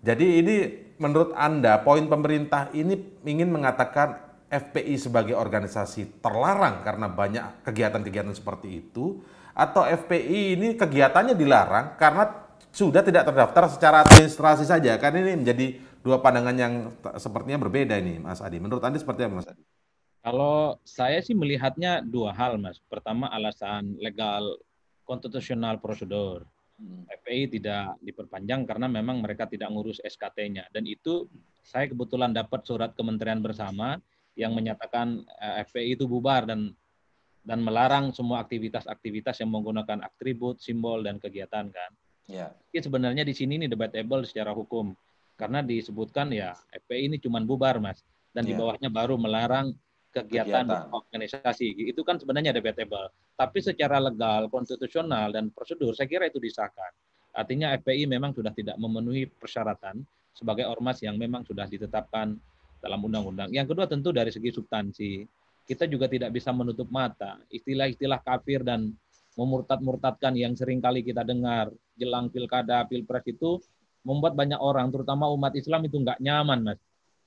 Jadi ini menurut Anda poin pemerintah ini ingin mengatakan FPI sebagai organisasi terlarang karena banyak kegiatan-kegiatan seperti itu atau FPI ini kegiatannya dilarang karena sudah tidak terdaftar secara administrasi saja. Kan ini menjadi dua pandangan yang sepertinya berbeda ini, Mas Adi. Menurut Anda seperti apa, Mas Adi?
Kalau saya sih melihatnya dua hal, Mas. Pertama, alasan legal konstitusional prosedur. Hmm. FPI tidak diperpanjang karena memang mereka tidak ngurus SKT-nya. Dan itu saya kebetulan dapat surat kementerian bersama yang menyatakan eh, FPI itu bubar dan dan melarang semua aktivitas-aktivitas yang menggunakan atribut, simbol, dan kegiatan kan. Ya. Jadi sebenarnya di sini ini debatable secara hukum karena disebutkan ya FPI ini cuma bubar mas dan ya. di bawahnya baru melarang kegiatan, kegiatan organisasi itu kan sebenarnya debatable. Tapi secara legal, konstitusional dan prosedur saya kira itu disahkan. Artinya FPI memang sudah tidak memenuhi persyaratan sebagai ormas yang memang sudah ditetapkan dalam undang-undang. Yang kedua tentu dari segi substansi kita juga tidak bisa menutup mata istilah-istilah kafir dan memurtad-murtadkan yang sering kali kita dengar jelang pilkada, pilpres itu membuat banyak orang, terutama umat Islam itu nggak nyaman, Mas.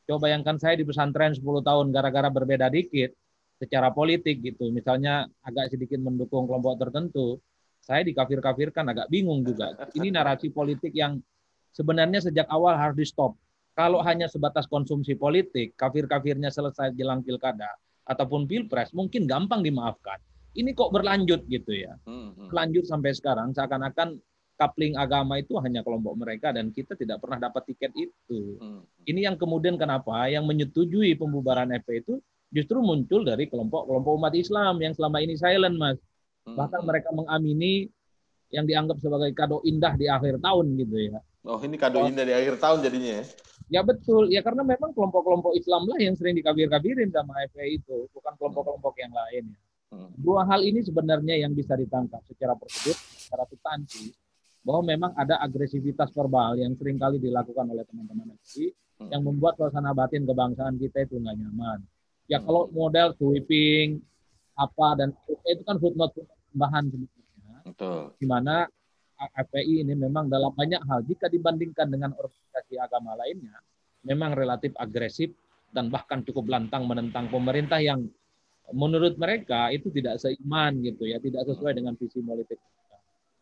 Coba bayangkan saya di pesantren 10 tahun gara-gara berbeda dikit secara politik gitu, misalnya agak sedikit mendukung kelompok tertentu, saya dikafir-kafirkan agak bingung juga. Ini narasi politik yang sebenarnya sejak awal harus di stop. Kalau hanya sebatas konsumsi politik, kafir-kafirnya selesai jelang pilkada ataupun pilpres, mungkin gampang dimaafkan ini kok berlanjut gitu ya. Hmm, hmm. Lanjut sampai sekarang seakan-akan coupling agama itu hanya kelompok mereka dan kita tidak pernah dapat tiket itu. Hmm. Ini yang kemudian kenapa yang menyetujui pembubaran FP itu justru muncul dari kelompok-kelompok umat Islam yang selama ini silent, Mas. Bahkan mereka mengamini yang dianggap sebagai kado indah di akhir tahun gitu ya.
Oh, ini kado oh. indah di akhir tahun jadinya ya.
Ya betul, ya karena memang kelompok-kelompok Islam lah yang sering dikabir-kabirin sama FPI itu, bukan kelompok-kelompok yang lain ya. Hmm. Dua hal ini sebenarnya yang bisa ditangkap secara prosedur, secara substansi, bahwa memang ada agresivitas verbal yang sering kali dilakukan oleh teman-teman FPI yang membuat suasana batin kebangsaan kita itu nggak nyaman. Ya hmm. kalau model sweeping, apa dan itu kan footnote tambahan sebetulnya. Betul. Di mana FPI ini memang dalam banyak hal jika dibandingkan dengan organisasi agama lainnya memang relatif agresif dan bahkan cukup lantang menentang pemerintah yang menurut mereka itu tidak seiman gitu ya, tidak sesuai dengan visi politik.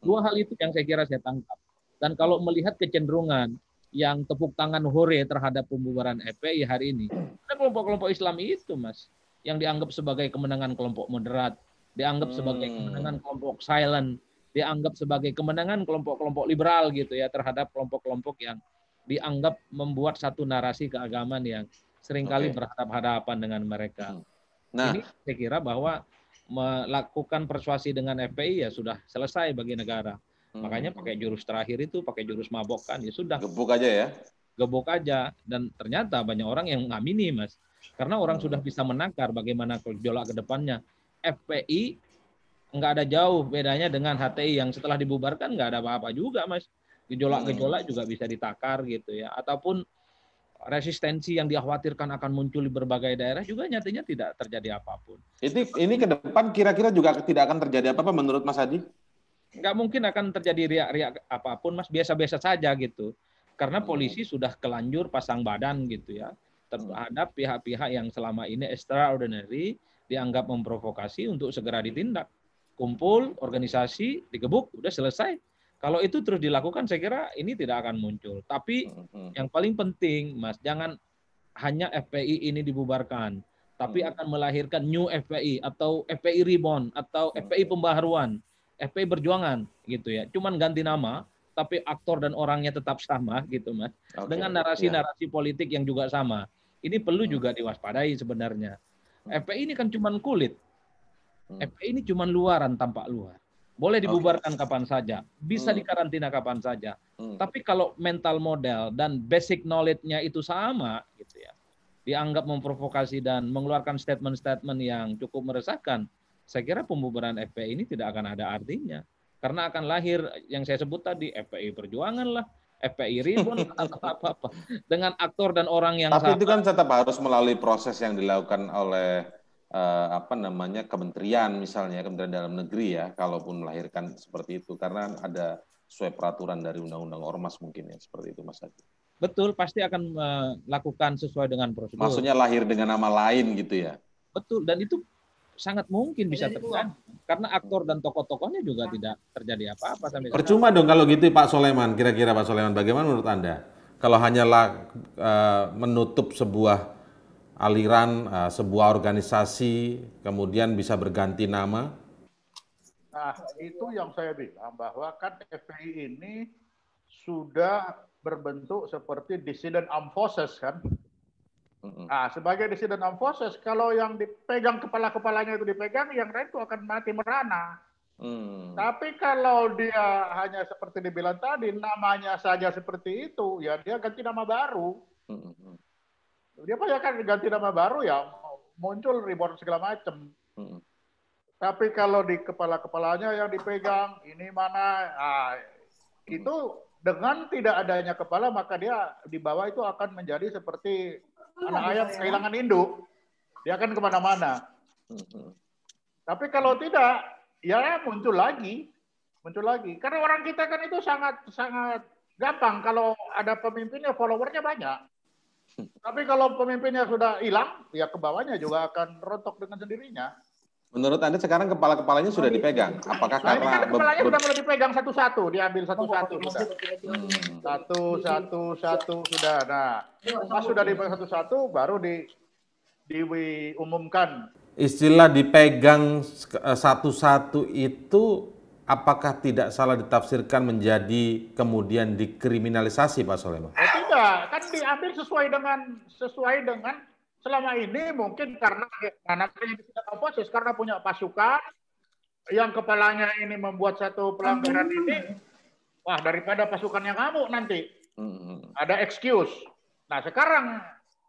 Dua hal itu yang saya kira saya tangkap. Dan kalau melihat kecenderungan yang tepuk tangan hore terhadap pembubaran FPI hari ini, ada kelompok-kelompok Islam itu, Mas, yang dianggap sebagai kemenangan kelompok moderat, dianggap sebagai hmm. kemenangan kelompok silent, dianggap sebagai kemenangan kelompok-kelompok liberal gitu ya terhadap kelompok-kelompok yang dianggap membuat satu narasi keagamaan yang sering kali okay. berhadapan-hadapan dengan mereka. Nah, ini saya kira bahwa melakukan persuasi dengan FPI ya sudah selesai bagi negara. Hmm. Makanya pakai jurus terakhir itu, pakai jurus mabok kan ya sudah.
Gebuk aja ya.
Gebuk aja dan ternyata banyak orang yang mengamini Mas. Karena orang hmm. sudah bisa menakar bagaimana gejolak ke depannya. FPI nggak ada jauh bedanya dengan HTI yang setelah dibubarkan nggak ada apa-apa juga mas gejolak-gejolak hmm. juga bisa ditakar gitu ya ataupun resistensi yang dikhawatirkan akan muncul di berbagai daerah juga nyatanya tidak terjadi apa pun.
Ini ini ke depan kira-kira juga tidak akan terjadi apa-apa menurut Mas Adi?
Nggak mungkin akan terjadi riak-riak apa pun Mas biasa-biasa saja gitu. Karena hmm. polisi sudah kelanjur pasang badan gitu ya terhadap pihak-pihak yang selama ini extraordinary dianggap memprovokasi untuk segera ditindak kumpul, organisasi, digebuk, udah selesai. Kalau itu terus dilakukan, saya kira ini tidak akan muncul. Tapi mm-hmm. yang paling penting, Mas, jangan hanya FPI ini dibubarkan, tapi mm-hmm. akan melahirkan new FPI atau FPI Reborn atau mm-hmm. FPI pembaharuan, FPI perjuangan gitu ya. Cuman ganti nama, tapi aktor dan orangnya tetap sama gitu, Mas. Okay. Dengan narasi-narasi yeah. politik yang juga sama. Ini perlu juga diwaspadai sebenarnya. FPI ini kan cuman kulit, Hmm. FPI ini cuma luaran tampak luar. Boleh dibubarkan okay. kapan saja, bisa hmm. dikarantina kapan saja. Hmm. Tapi kalau mental model dan basic knowledge-nya itu sama, gitu ya, dianggap memprovokasi dan mengeluarkan statement-statement yang cukup meresahkan, saya kira pembubaran FPI ini tidak akan ada artinya. Karena akan lahir yang saya sebut tadi, FPI Perjuangan lah, FPI Ribon atau apa-apa. Dengan aktor dan orang yang
Tapi sama. itu kan tetap harus melalui proses yang dilakukan oleh uh, apa namanya kementerian misalnya kementerian dalam negeri ya kalaupun melahirkan seperti itu karena ada sesuai peraturan dari undang-undang ormas mungkin ya seperti itu Mas Adi.
Betul pasti akan melakukan sesuai dengan prosedur.
Maksudnya lahir dengan nama lain gitu ya.
Betul dan itu sangat mungkin bisa terjadi karena aktor dan tokoh-tokohnya juga tidak terjadi apa-apa
sampai Percuma dong kalau gitu Pak Soleman, kira-kira Pak Soleman bagaimana menurut Anda? Kalau hanyalah uh, menutup sebuah aliran uh, sebuah organisasi kemudian bisa berganti nama?
Nah, itu yang saya bilang bahwa kan FPI ini sudah berbentuk seperti dissident armed forces kan. Nah, sebagai dissident armed forces, kalau yang dipegang kepala-kepalanya itu dipegang, yang lain itu akan mati merana. Hmm. Tapi kalau dia hanya seperti dibilang tadi, namanya saja seperti itu, ya dia ganti nama baru. Hmm. Dia pasti akan ganti nama baru ya, muncul reborn segala macam. Hmm. Tapi kalau di kepala-kepalanya yang dipegang, ini mana, nah, itu dengan tidak adanya kepala maka dia di bawah itu akan menjadi seperti anak ayam kehilangan induk. Dia akan ke mana-mana. Hmm. Tapi kalau tidak, ya muncul lagi, muncul lagi. Karena orang kita kan itu sangat sangat gampang kalau ada pemimpinnya followernya banyak. Tapi kalau pemimpinnya sudah hilang, ya ke bawahnya juga akan rontok dengan sendirinya.
Menurut Anda sekarang kepala-kepalanya sudah dipegang? Apakah
nah, karena kan kepalanya sudah mulai dipegang satu-satu, diambil satu-satu sudah. Hmm. Satu, satu, satu sudah. Nah, pas sudah dipegang satu-satu, baru di diumumkan.
Istilah dipegang satu-satu itu apakah tidak salah ditafsirkan menjadi kemudian dikriminalisasi Pak Soleman?
Oh, tidak, kan diambil sesuai dengan sesuai dengan selama ini mungkin karena karena tidak oposisi karena punya pasukan yang kepalanya ini membuat satu pelanggaran ini, wah daripada pasukannya ngamuk nanti hmm. ada excuse. Nah sekarang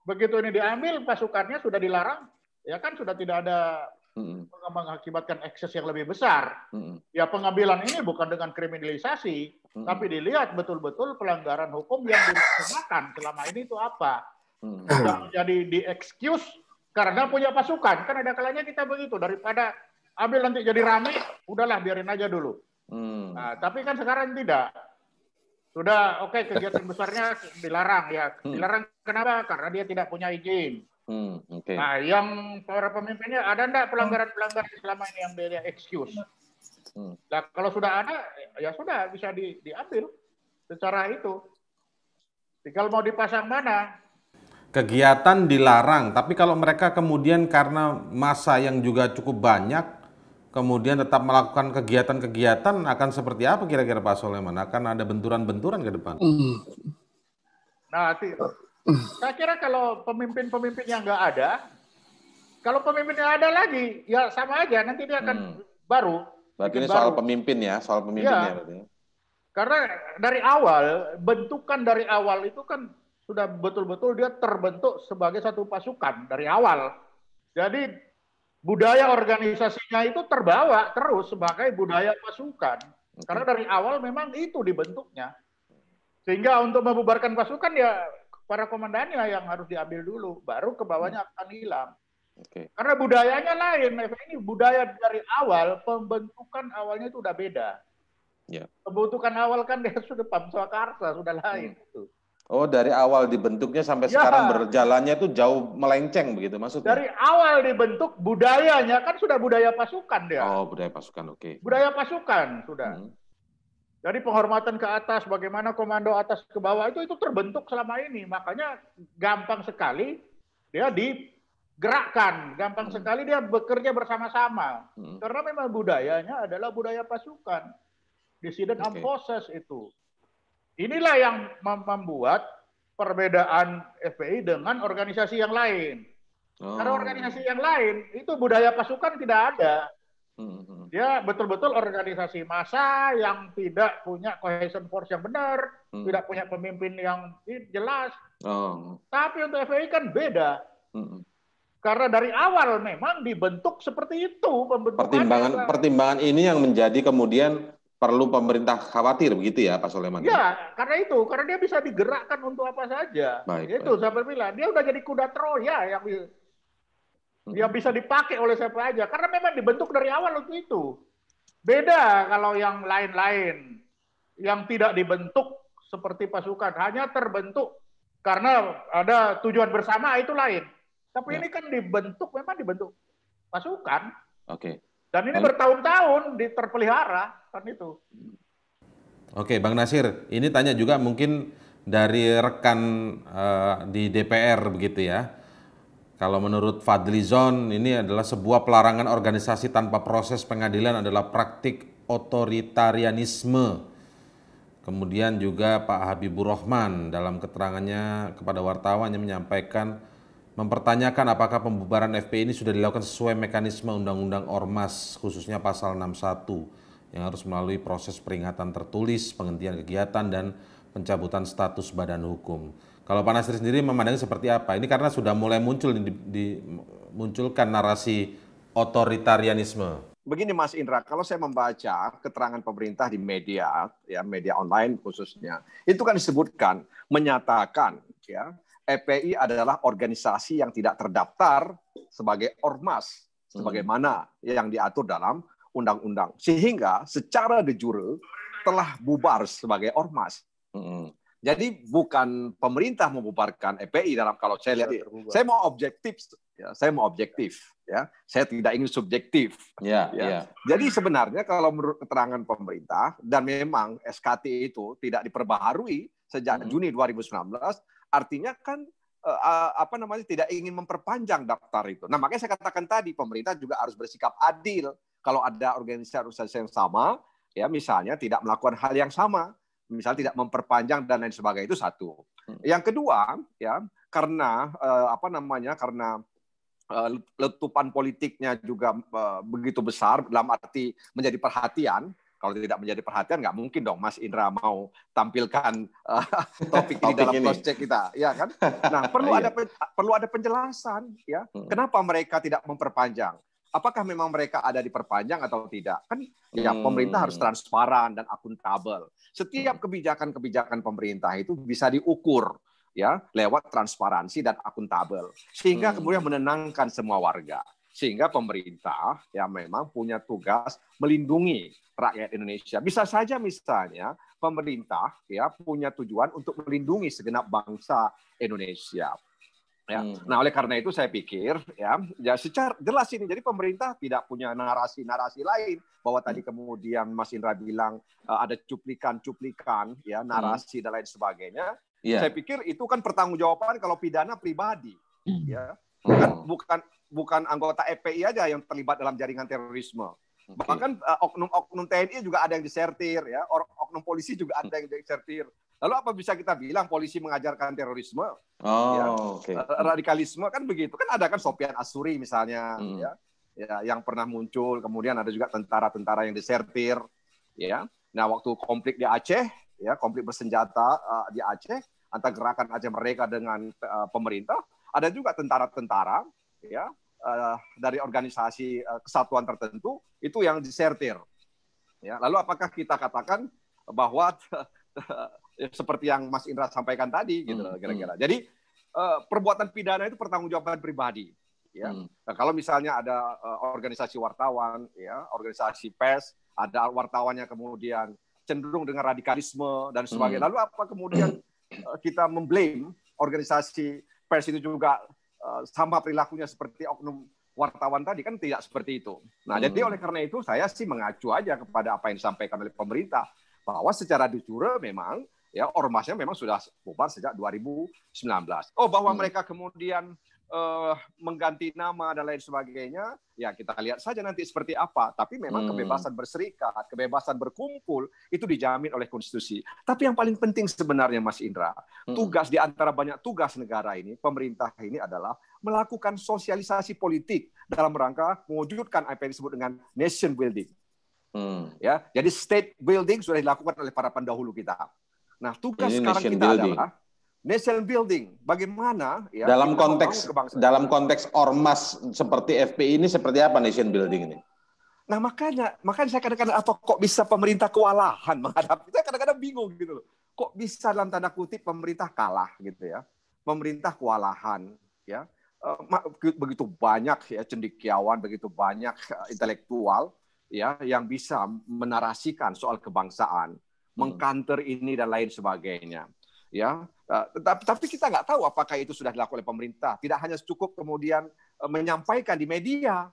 begitu ini diambil pasukannya sudah dilarang, ya kan sudah tidak ada hmm. mengakibatkan ekses yang lebih besar. Hmm. Ya pengambilan ini bukan dengan kriminalisasi, hmm. tapi dilihat betul-betul pelanggaran hukum yang dilaksanakan selama ini itu apa. Hmm. Sudah menjadi di excuse Karena punya pasukan. Kan ada kalanya kita begitu. Daripada ambil nanti jadi rame, udahlah biarin aja dulu. Hmm. Nah, tapi kan sekarang tidak. Sudah oke okay, kegiatan besarnya dilarang ya. Hmm. Dilarang kenapa? Karena dia tidak punya izin. Hmm, okay. Nah, yang para pemimpinnya ada enggak pelanggaran-pelanggaran selama ini yang dia excuse? Hmm. Nah, kalau sudah ada, ya sudah bisa di, diambil secara itu. Tinggal mau dipasang mana?
Kegiatan dilarang, tapi kalau mereka kemudian karena masa yang juga cukup banyak, kemudian tetap melakukan kegiatan-kegiatan akan seperti apa kira-kira Pak Soleman? Akan ada benturan-benturan ke depan? Hmm.
Nah, saya kira kalau pemimpin-pemimpin yang nggak ada, kalau pemimpinnya ada lagi, ya sama aja. Nanti dia akan hmm. baru.
Berarti ini soal pemimpin ya, soal pemimpinnya. Ya.
ya. Karena dari awal, bentukan dari awal itu kan sudah betul-betul dia terbentuk sebagai satu pasukan dari awal. Jadi budaya organisasinya itu terbawa terus sebagai budaya pasukan. Karena dari awal memang itu dibentuknya. Sehingga untuk membubarkan pasukan ya para komandannya yang harus diambil dulu, baru ke bawahnya akan hilang. Okay. Karena budayanya lain. Ini budaya dari awal, pembentukan awalnya itu udah beda. Yeah. Pembentukan awal kan dia sudah Pamswakarsa, sudah lain. Hmm. Itu.
Oh, dari awal dibentuknya sampai ya. sekarang berjalannya itu jauh melenceng begitu maksudnya?
Dari awal dibentuk budayanya kan sudah budaya pasukan dia.
Oh, budaya pasukan, oke. Okay.
Budaya pasukan sudah. Hmm. Jadi penghormatan ke atas, bagaimana komando atas ke bawah itu itu terbentuk selama ini. Makanya gampang sekali dia digerakkan, gampang hmm. sekali dia bekerja bersama-sama. Hmm. Karena memang budayanya adalah budaya pasukan. Dissident okay. forces itu. Inilah yang membuat perbedaan FPI dengan organisasi yang lain. Oh. Karena organisasi yang lain itu budaya pasukan tidak ada. Hmm, hmm. Dia betul-betul organisasi massa yang tidak punya cohesion force yang benar, hmm. tidak punya pemimpin yang jelas. Oh. Tapi untuk FPI kan beda. Hmm. Karena dari awal memang dibentuk seperti itu
Pertimbangan pertimbangan ini yang menjadi kemudian perlu pemerintah khawatir begitu ya Pak Soleman?
Ya, karena itu, karena dia bisa digerakkan untuk apa saja. Baik, itu baik. saya bilang, dia udah jadi kuda Troya yang hmm. Yang bisa dipakai oleh siapa aja. Karena memang dibentuk dari awal untuk itu. Beda kalau yang lain-lain yang tidak dibentuk seperti pasukan, hanya terbentuk karena ada tujuan bersama itu lain. Tapi ya. ini kan dibentuk, memang dibentuk pasukan.
Oke.
Dan ini bertahun-tahun terpelihara kan itu.
Oke, Bang Nasir, ini tanya juga mungkin dari rekan uh, di DPR begitu ya. Kalau menurut Fadlizon ini adalah sebuah pelarangan organisasi tanpa proses pengadilan adalah praktik otoritarianisme. Kemudian juga Pak Habibur Rahman dalam keterangannya kepada wartawan yang menyampaikan mempertanyakan apakah pembubaran FPI ini sudah dilakukan sesuai mekanisme Undang-Undang Ormas, khususnya pasal 61, yang harus melalui proses peringatan tertulis, penghentian kegiatan, dan pencabutan status badan hukum. Kalau Pak Nasir sendiri memandangnya seperti apa? Ini karena sudah mulai muncul dimunculkan narasi otoritarianisme.
Begini Mas Indra, kalau saya membaca keterangan pemerintah di media, ya media online khususnya, itu kan disebutkan menyatakan ya EPI adalah organisasi yang tidak terdaftar sebagai ormas sebagaimana yang diatur dalam undang-undang. Sehingga secara de jure telah bubar sebagai ormas. Jadi bukan pemerintah membubarkan EPI dalam kalau saya lihat saya mau objektif ya, saya mau objektif ya. Saya tidak ingin subjektif. Ya, ya. ya. Jadi sebenarnya kalau menurut keterangan pemerintah dan memang SKT itu tidak diperbaharui sejak hmm. Juni 2019 artinya kan uh, apa namanya tidak ingin memperpanjang daftar itu. Nah, makanya saya katakan tadi pemerintah juga harus bersikap adil kalau ada organisasi yang sama, ya misalnya tidak melakukan hal yang sama, misalnya tidak memperpanjang dan lain sebagainya itu satu. Hmm. Yang kedua, ya karena uh, apa namanya karena uh, letupan politiknya juga uh, begitu besar dalam arti menjadi perhatian kalau tidak menjadi perhatian, nggak mungkin dong Mas Indra mau tampilkan uh, topik ini dalam cross check kita, ya kan? Nah, perlu iya. ada perlu ada penjelasan, ya. Hmm. Kenapa mereka tidak memperpanjang? Apakah memang mereka ada diperpanjang atau tidak? Kan ya hmm. pemerintah harus transparan dan akuntabel. Setiap kebijakan-kebijakan pemerintah itu bisa diukur ya lewat transparansi dan akuntabel sehingga hmm. kemudian menenangkan semua warga sehingga pemerintah ya memang punya tugas melindungi rakyat Indonesia. Bisa saja misalnya pemerintah ya punya tujuan untuk melindungi segenap bangsa Indonesia. Ya. Hmm. Nah, oleh karena itu saya pikir ya, ya secara jelas ini jadi pemerintah tidak punya narasi-narasi lain bahwa tadi hmm. kemudian Mas Indra bilang uh, ada cuplikan-cuplikan ya hmm. narasi hmm. dan lain sebagainya. Yeah. Saya pikir itu kan pertanggungjawaban kalau pidana pribadi hmm. ya. Bukan bukan bukan anggota FPI aja yang terlibat dalam jaringan terorisme. Okay. Bahkan uh, oknum-oknum TNI juga ada yang disertir ya, oknum polisi juga ada yang disertir. Lalu apa bisa kita bilang polisi mengajarkan terorisme? Oh, ya. okay. Radikalisme kan begitu. Kan ada kan Sopian Asuri misalnya hmm. ya. Ya, yang pernah muncul, kemudian ada juga tentara-tentara yang disertir ya. Nah, waktu konflik di Aceh ya, konflik bersenjata uh, di Aceh antara gerakan Aceh mereka dengan uh, pemerintah, ada juga tentara-tentara ya uh, dari organisasi uh, kesatuan tertentu itu yang disertir. Ya, lalu apakah kita katakan bahwa seperti yang Mas Indra sampaikan tadi gitu hmm, kira-kira. Hmm. Jadi uh, perbuatan pidana itu pertanggungjawaban pribadi. Ya. Hmm. Nah, kalau misalnya ada uh, organisasi wartawan, ya, organisasi pers, ada wartawannya kemudian cenderung dengan radikalisme dan sebagainya. Hmm. Lalu apa kemudian uh, kita memblame organisasi pers itu juga Eh, sama perilakunya seperti oknum wartawan tadi kan tidak seperti itu. Nah, hmm. jadi oleh karena itu saya sih mengacu aja kepada apa yang disampaikan oleh pemerintah bahwa secara de jure memang ya ormasnya memang sudah bubar sejak 2019. Oh, bahwa hmm. mereka kemudian uh, mengganti nama dan lain sebagainya, ya kita lihat saja nanti seperti apa. Tapi memang hmm. kebebasan berserikat, kebebasan berkumpul itu dijamin oleh konstitusi. Tapi yang paling penting sebenarnya Mas Indra, hmm. tugas di antara banyak tugas negara ini, pemerintah ini adalah melakukan sosialisasi politik dalam rangka mewujudkan apa yang disebut dengan nation building. Hmm. Ya, jadi state building sudah dilakukan oleh para pendahulu kita. Nah, tugas ini sekarang kita building. adalah nation building. Bagaimana
ya dalam konteks dalam konteks ormas seperti FPI ini seperti apa nation building ini?
Nah makanya makanya saya kadang-kadang apa kok bisa pemerintah kewalahan menghadapi saya kadang-kadang bingung gitu loh. Kok bisa dalam tanda kutip pemerintah kalah gitu ya. Pemerintah kewalahan ya. Eh, begitu banyak ya cendikiawan, begitu banyak eh, intelektual ya yang bisa menarasikan soal kebangsaan. Mengkanter ini dan lain sebagainya ya. Eh, tetapi tapi kita nggak tahu apakah itu sudah dilakukan oleh pemerintah. Tidak hanya cukup kemudian eh, menyampaikan di media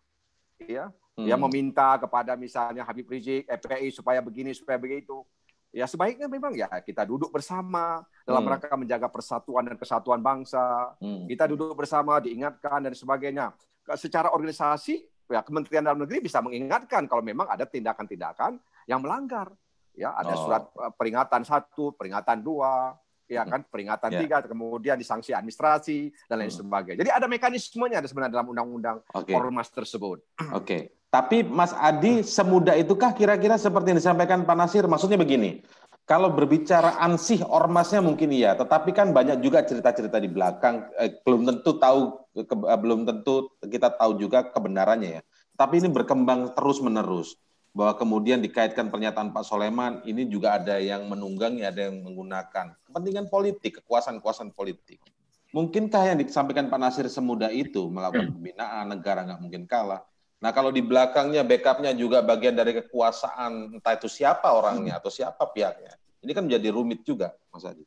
ya. Hmm. ya meminta kepada misalnya Habib Rizik FPI supaya begini supaya begitu. Ya sebaiknya memang ya kita duduk bersama dalam hmm. rangka menjaga persatuan dan kesatuan bangsa. Hmm. kita duduk bersama diingatkan dan sebagainya. Secara organisasi ya Kementerian Dalam Negeri bisa mengingatkan kalau memang ada tindakan-tindakan yang melanggar ya ada oh. surat eh, peringatan satu peringatan dua ya kan peringatan yeah. tiga kemudian disanksi administrasi dan lain hmm. sebagainya jadi ada mekanismenya ada sebenarnya dalam undang-undang okay. ormas tersebut
oke okay. tapi Mas Adi semudah itukah kira-kira seperti yang disampaikan Pak Nasir maksudnya begini kalau berbicara ansih ormasnya mungkin iya, tetapi kan banyak juga cerita-cerita di belakang eh, belum tentu tahu ke, belum tentu kita tahu juga kebenarannya ya. Tapi ini berkembang terus menerus bahwa kemudian dikaitkan pernyataan Pak Soleman ini juga ada yang menunggangi, ada yang menggunakan kepentingan politik, kekuasaan-kekuasaan politik. Mungkinkah yang disampaikan Pak Nasir semudah itu melakukan pembinaan negara nggak mungkin kalah? Nah kalau di belakangnya backupnya juga bagian dari kekuasaan entah itu siapa orangnya atau siapa pihaknya, ini kan menjadi rumit juga, Mas Adi.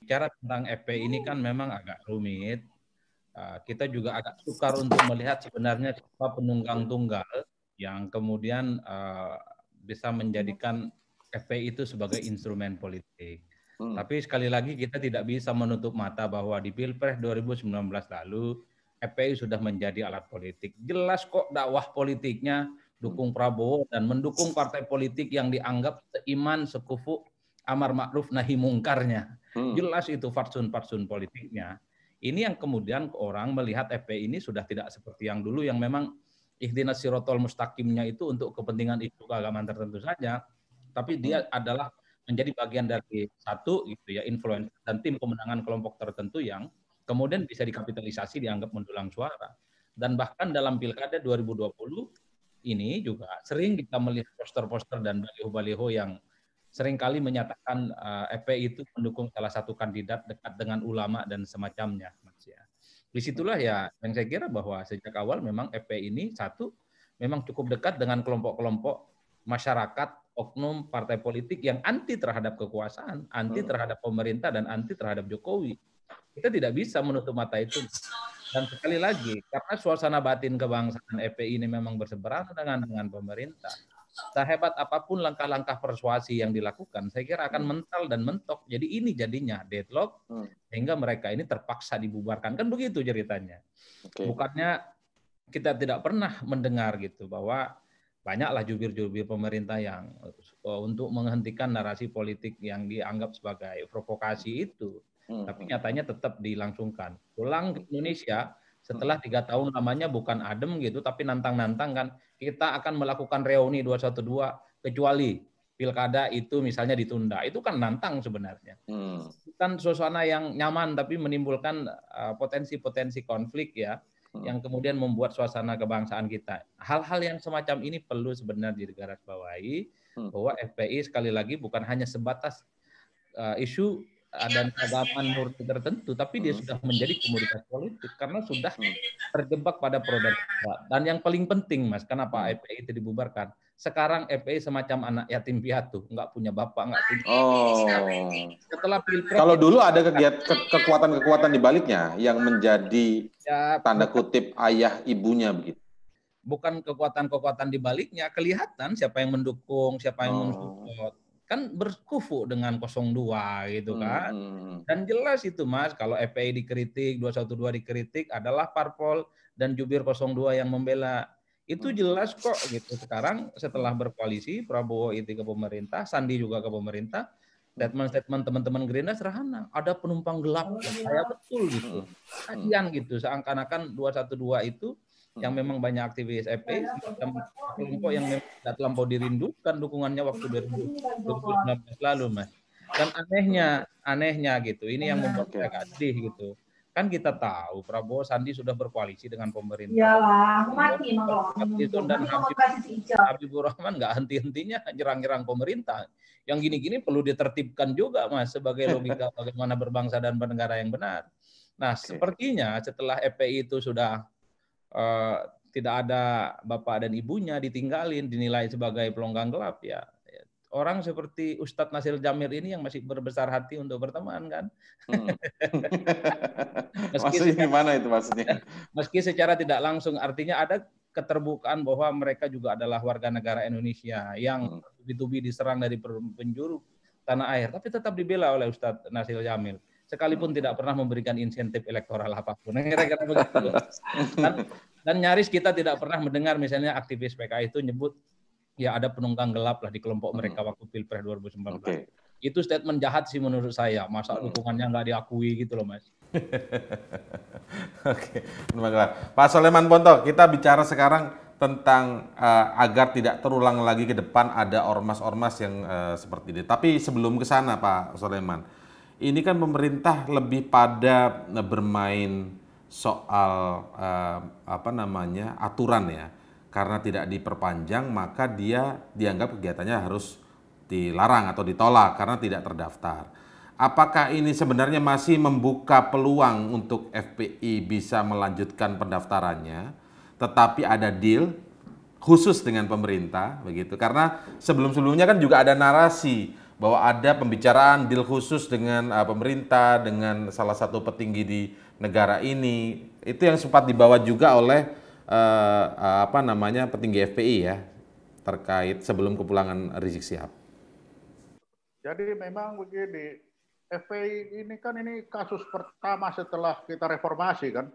Bicara tentang FP ini kan memang agak rumit. Ah, kita juga agak sukar untuk melihat sebenarnya siapa penunggang tunggal yang kemudian uh, bisa menjadikan FPI itu sebagai instrumen politik. Hmm. Tapi sekali lagi kita tidak bisa menutup mata bahwa di Pilpres 2019 lalu FPI sudah menjadi alat politik. Jelas kok dakwah politiknya dukung Prabowo dan mendukung partai politik yang dianggap seiman sekufu amar ma'ruf nahi mungkarnya. Hmm. Jelas itu fatsun-fatsun politiknya. Ini yang kemudian orang melihat FPI ini sudah tidak seperti yang dulu yang memang ihdinas sirotol mustaqimnya itu untuk kepentingan isu keagamaan tertentu saja, tapi dia adalah menjadi bagian dari satu gitu ya influencer dan tim kemenangan kelompok tertentu yang kemudian bisa dikapitalisasi dianggap mendulang suara. Dan bahkan dalam pilkada 2020 ini juga sering kita melihat poster-poster dan baliho-baliho yang sering kali menyatakan uh, eh, FPI itu mendukung salah satu kandidat dekat dengan ulama dan semacamnya, ya. Di situlah ya yang saya kira bahwa sejak awal memang FPI ini satu memang cukup dekat dengan kelompok-kelompok masyarakat, oknum, partai politik yang anti terhadap kekuasaan, anti hmm. terhadap pemerintah dan anti terhadap Jokowi. Kita tidak bisa menutup mata itu. Dan sekali lagi, karena suasana batin kebangsaan FPI ini memang berseberangan dengan dengan pemerintah, sehebat apa pun langkah-langkah persuasi yang dilakukan, saya kira akan hmm. mental dan mentok. Jadi ini jadinya deadlock hmm. sehingga mereka ini terpaksa dibubarkan. Kan begitu ceritanya. Okay. Bukannya kita tidak pernah mendengar gitu bahwa banyaklah jubir-jubir pemerintah yang uh, untuk menghentikan narasi politik yang dianggap sebagai provokasi itu. Hmm. Tapi nyatanya tetap dilangsungkan. Pulang ke Indonesia, setelah tiga tahun lamanya bukan adem gitu, tapi nantang-nantang kan kita akan melakukan reuni 212 kecuali pilkada itu misalnya ditunda. Itu kan nantang sebenarnya. Hmm. Bukan suasana yang nyaman tapi menimbulkan uh, potensi-potensi uh, konflik ya hmm. yang kemudian membuat suasana kebangsaan kita. Hal-hal yang semacam ini perlu sebenarnya digarisbawahi hmm. bahwa FPI sekali lagi bukan hanya sebatas uh, isu dan keagamaan murni tertentu, tapi dia hmm. sudah menjadi komoditas politik karena sudah hmm. terjebak pada produk. Dan yang paling penting, Mas, kenapa hmm. FPI itu dibubarkan? Sekarang FPI semacam anak yatim piatu, nggak punya bapak, nggak punya.
Oh. Setelah pilpres. Kalau dulu ada kegiatan kekuatan-kekuatan di baliknya yang menjadi ya, tanda kutip ayah ibunya begitu
bukan kekuatan-kekuatan di baliknya kelihatan siapa yang mendukung, siapa yang oh. mensupport kan berkufu dengan 02 gitu hmm, kan. Hmm. Dan jelas itu Mas, kalau FPI dikritik, 212 dikritik adalah parpol dan jubir 02 yang membela. Itu hmm. jelas kok gitu. Sekarang setelah berkoalisi Prabowo itu ke pemerintah, Sandi juga ke pemerintah, statement-statement teman-teman Gerindra serahana. Ada penumpang gelap, saya betul gitu. Kasihan gitu, seakan-akan 212 itu yang memang banyak aktivis FPI kelompok yang tidak terlampau dirindukan dukungannya waktu 2019 lalu mas dan anehnya anehnya gitu ini yang membuat saya sedih gitu kan kita tahu Prabowo Sandi sudah berkoalisi dengan pemerintah. Iyalah, mati itu dan Habib, Habibur Rahman nggak henti-hentinya nyerang-nyerang pemerintah. Yang gini-gini perlu ditertibkan juga mas sebagai logika bagaimana berbangsa dan bernegara yang benar. Nah, okay. sepertinya setelah FPI itu sudah uh, tidak ada bapak dan ibunya ditinggalin dinilai sebagai pelonggang gelap ya orang seperti Ustadz Nasir Jamir ini yang masih berbesar hati untuk berteman kan. Hmm.
meski maksudnya gimana itu maksudnya?
Meski secara tidak langsung artinya ada keterbukaan bahwa mereka juga adalah warga negara Indonesia yang hmm. diserang dari penjuru tanah air tapi tetap dibela oleh Ustadz Nasir Jamil sekalipun tidak pernah memberikan insentif elektoral apa pun. Kira-kira begitu. Dan, dan nyaris kita tidak pernah mendengar misalnya aktivis PKI itu nyebut ya ada penunggang gelap lah di kelompok hmm. mereka waktu Pilpres 2019. Okay. Itu statement jahat sih menurut saya. Masa hmm. dukungannya nggak diakui gitu loh, Mas.
Oke, kasih. Pak Soleman Ponto, kita bicara sekarang tentang uh, agar tidak terulang lagi ke depan ada ormas-ormas yang uh, seperti ini. Tapi sebelum ke sana, Pak Soleman, ini kan pemerintah lebih pada bermain soal uh, apa namanya aturan ya karena tidak diperpanjang maka dia dianggap kegiatannya harus dilarang atau ditolak karena tidak terdaftar. Apakah ini sebenarnya masih membuka peluang untuk FPI bisa melanjutkan pendaftarannya, tetapi ada deal khusus dengan pemerintah begitu? Karena sebelum-sebelumnya kan juga ada narasi bahwa ada pembicaraan deal khusus dengan uh, pemerintah dengan salah satu petinggi di negara ini itu yang sempat dibawa juga oleh uh, uh, apa namanya petinggi FPI ya terkait sebelum kepulangan Rizik Sihab.
Jadi memang begini, FPI ini kan ini kasus pertama setelah kita reformasi kan.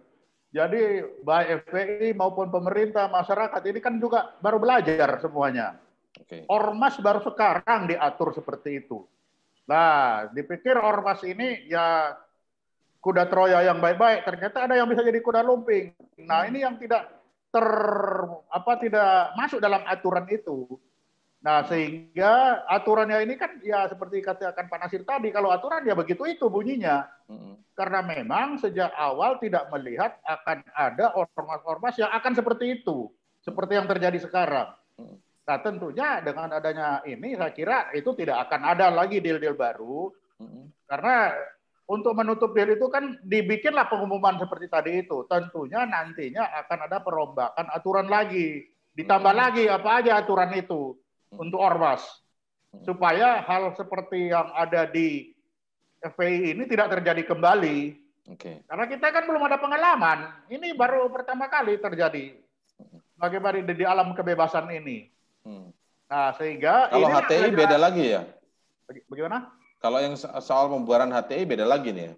Jadi baik FPI maupun pemerintah, masyarakat ini kan juga baru belajar semuanya. Okay. Ormas baru sekarang diatur seperti itu. Nah, dipikir ormas ini ya kuda Troya yang baik-baik, ternyata ada yang bisa jadi kuda lumping. Nah, ini yang tidak ter apa tidak masuk dalam aturan itu. Nah, sehingga aturannya ini kan ya seperti katakan Pak Nasir tadi, kalau aturan ya begitu itu bunyinya. Karena memang sejak awal tidak melihat akan ada ormas-ormas yang akan seperti itu, seperti yang terjadi sekarang. Nah tentunya dengan adanya ini saya kira itu tidak akan ada lagi deal-deal baru karena untuk menutup deal itu kan dibikinlah pengumuman seperti tadi itu. Tentunya nantinya akan ada perombakan aturan lagi, ditambah lagi apa aja aturan itu untuk ormas supaya hal seperti yang ada di FPI ini tidak terjadi kembali. Oke. Karena kita kan belum ada pengalaman. Ini baru pertama kali terjadi. Bagaimana di, di alam kebebasan ini. Hmm. Nah, sehingga
kalau HTI ada, beda lagi ya.
Bagaimana?
Kalau yang soal pembubaran HTI beda lagi nih.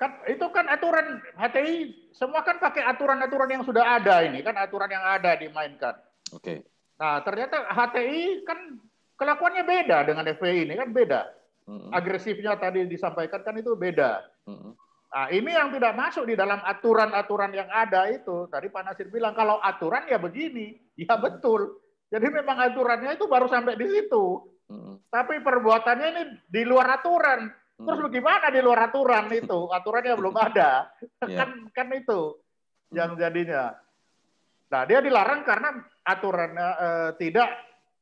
Kan itu kan aturan HTI semua kan pakai aturan-aturan yang sudah ada ini kan aturan yang ada dimainkan. Oke. Okay. Nah, ternyata HTI kan kelakuannya beda dengan FPI ini kan beda. Mm-hmm. Agresifnya tadi disampaikan kan itu beda. Mm-hmm. Nah, ini yang tidak masuk di dalam aturan-aturan yang ada itu. Tadi Pak Nasir bilang kalau aturan ya begini, ya betul. Jadi memang aturannya itu baru sampai di situ. Hmm. Tapi perbuatannya ini di luar aturan. Terus hmm. bagaimana di luar aturan itu? Aturannya belum ada. Yeah. Kan kan itu yang jadinya. Nah, dia dilarang karena aturannya eh, tidak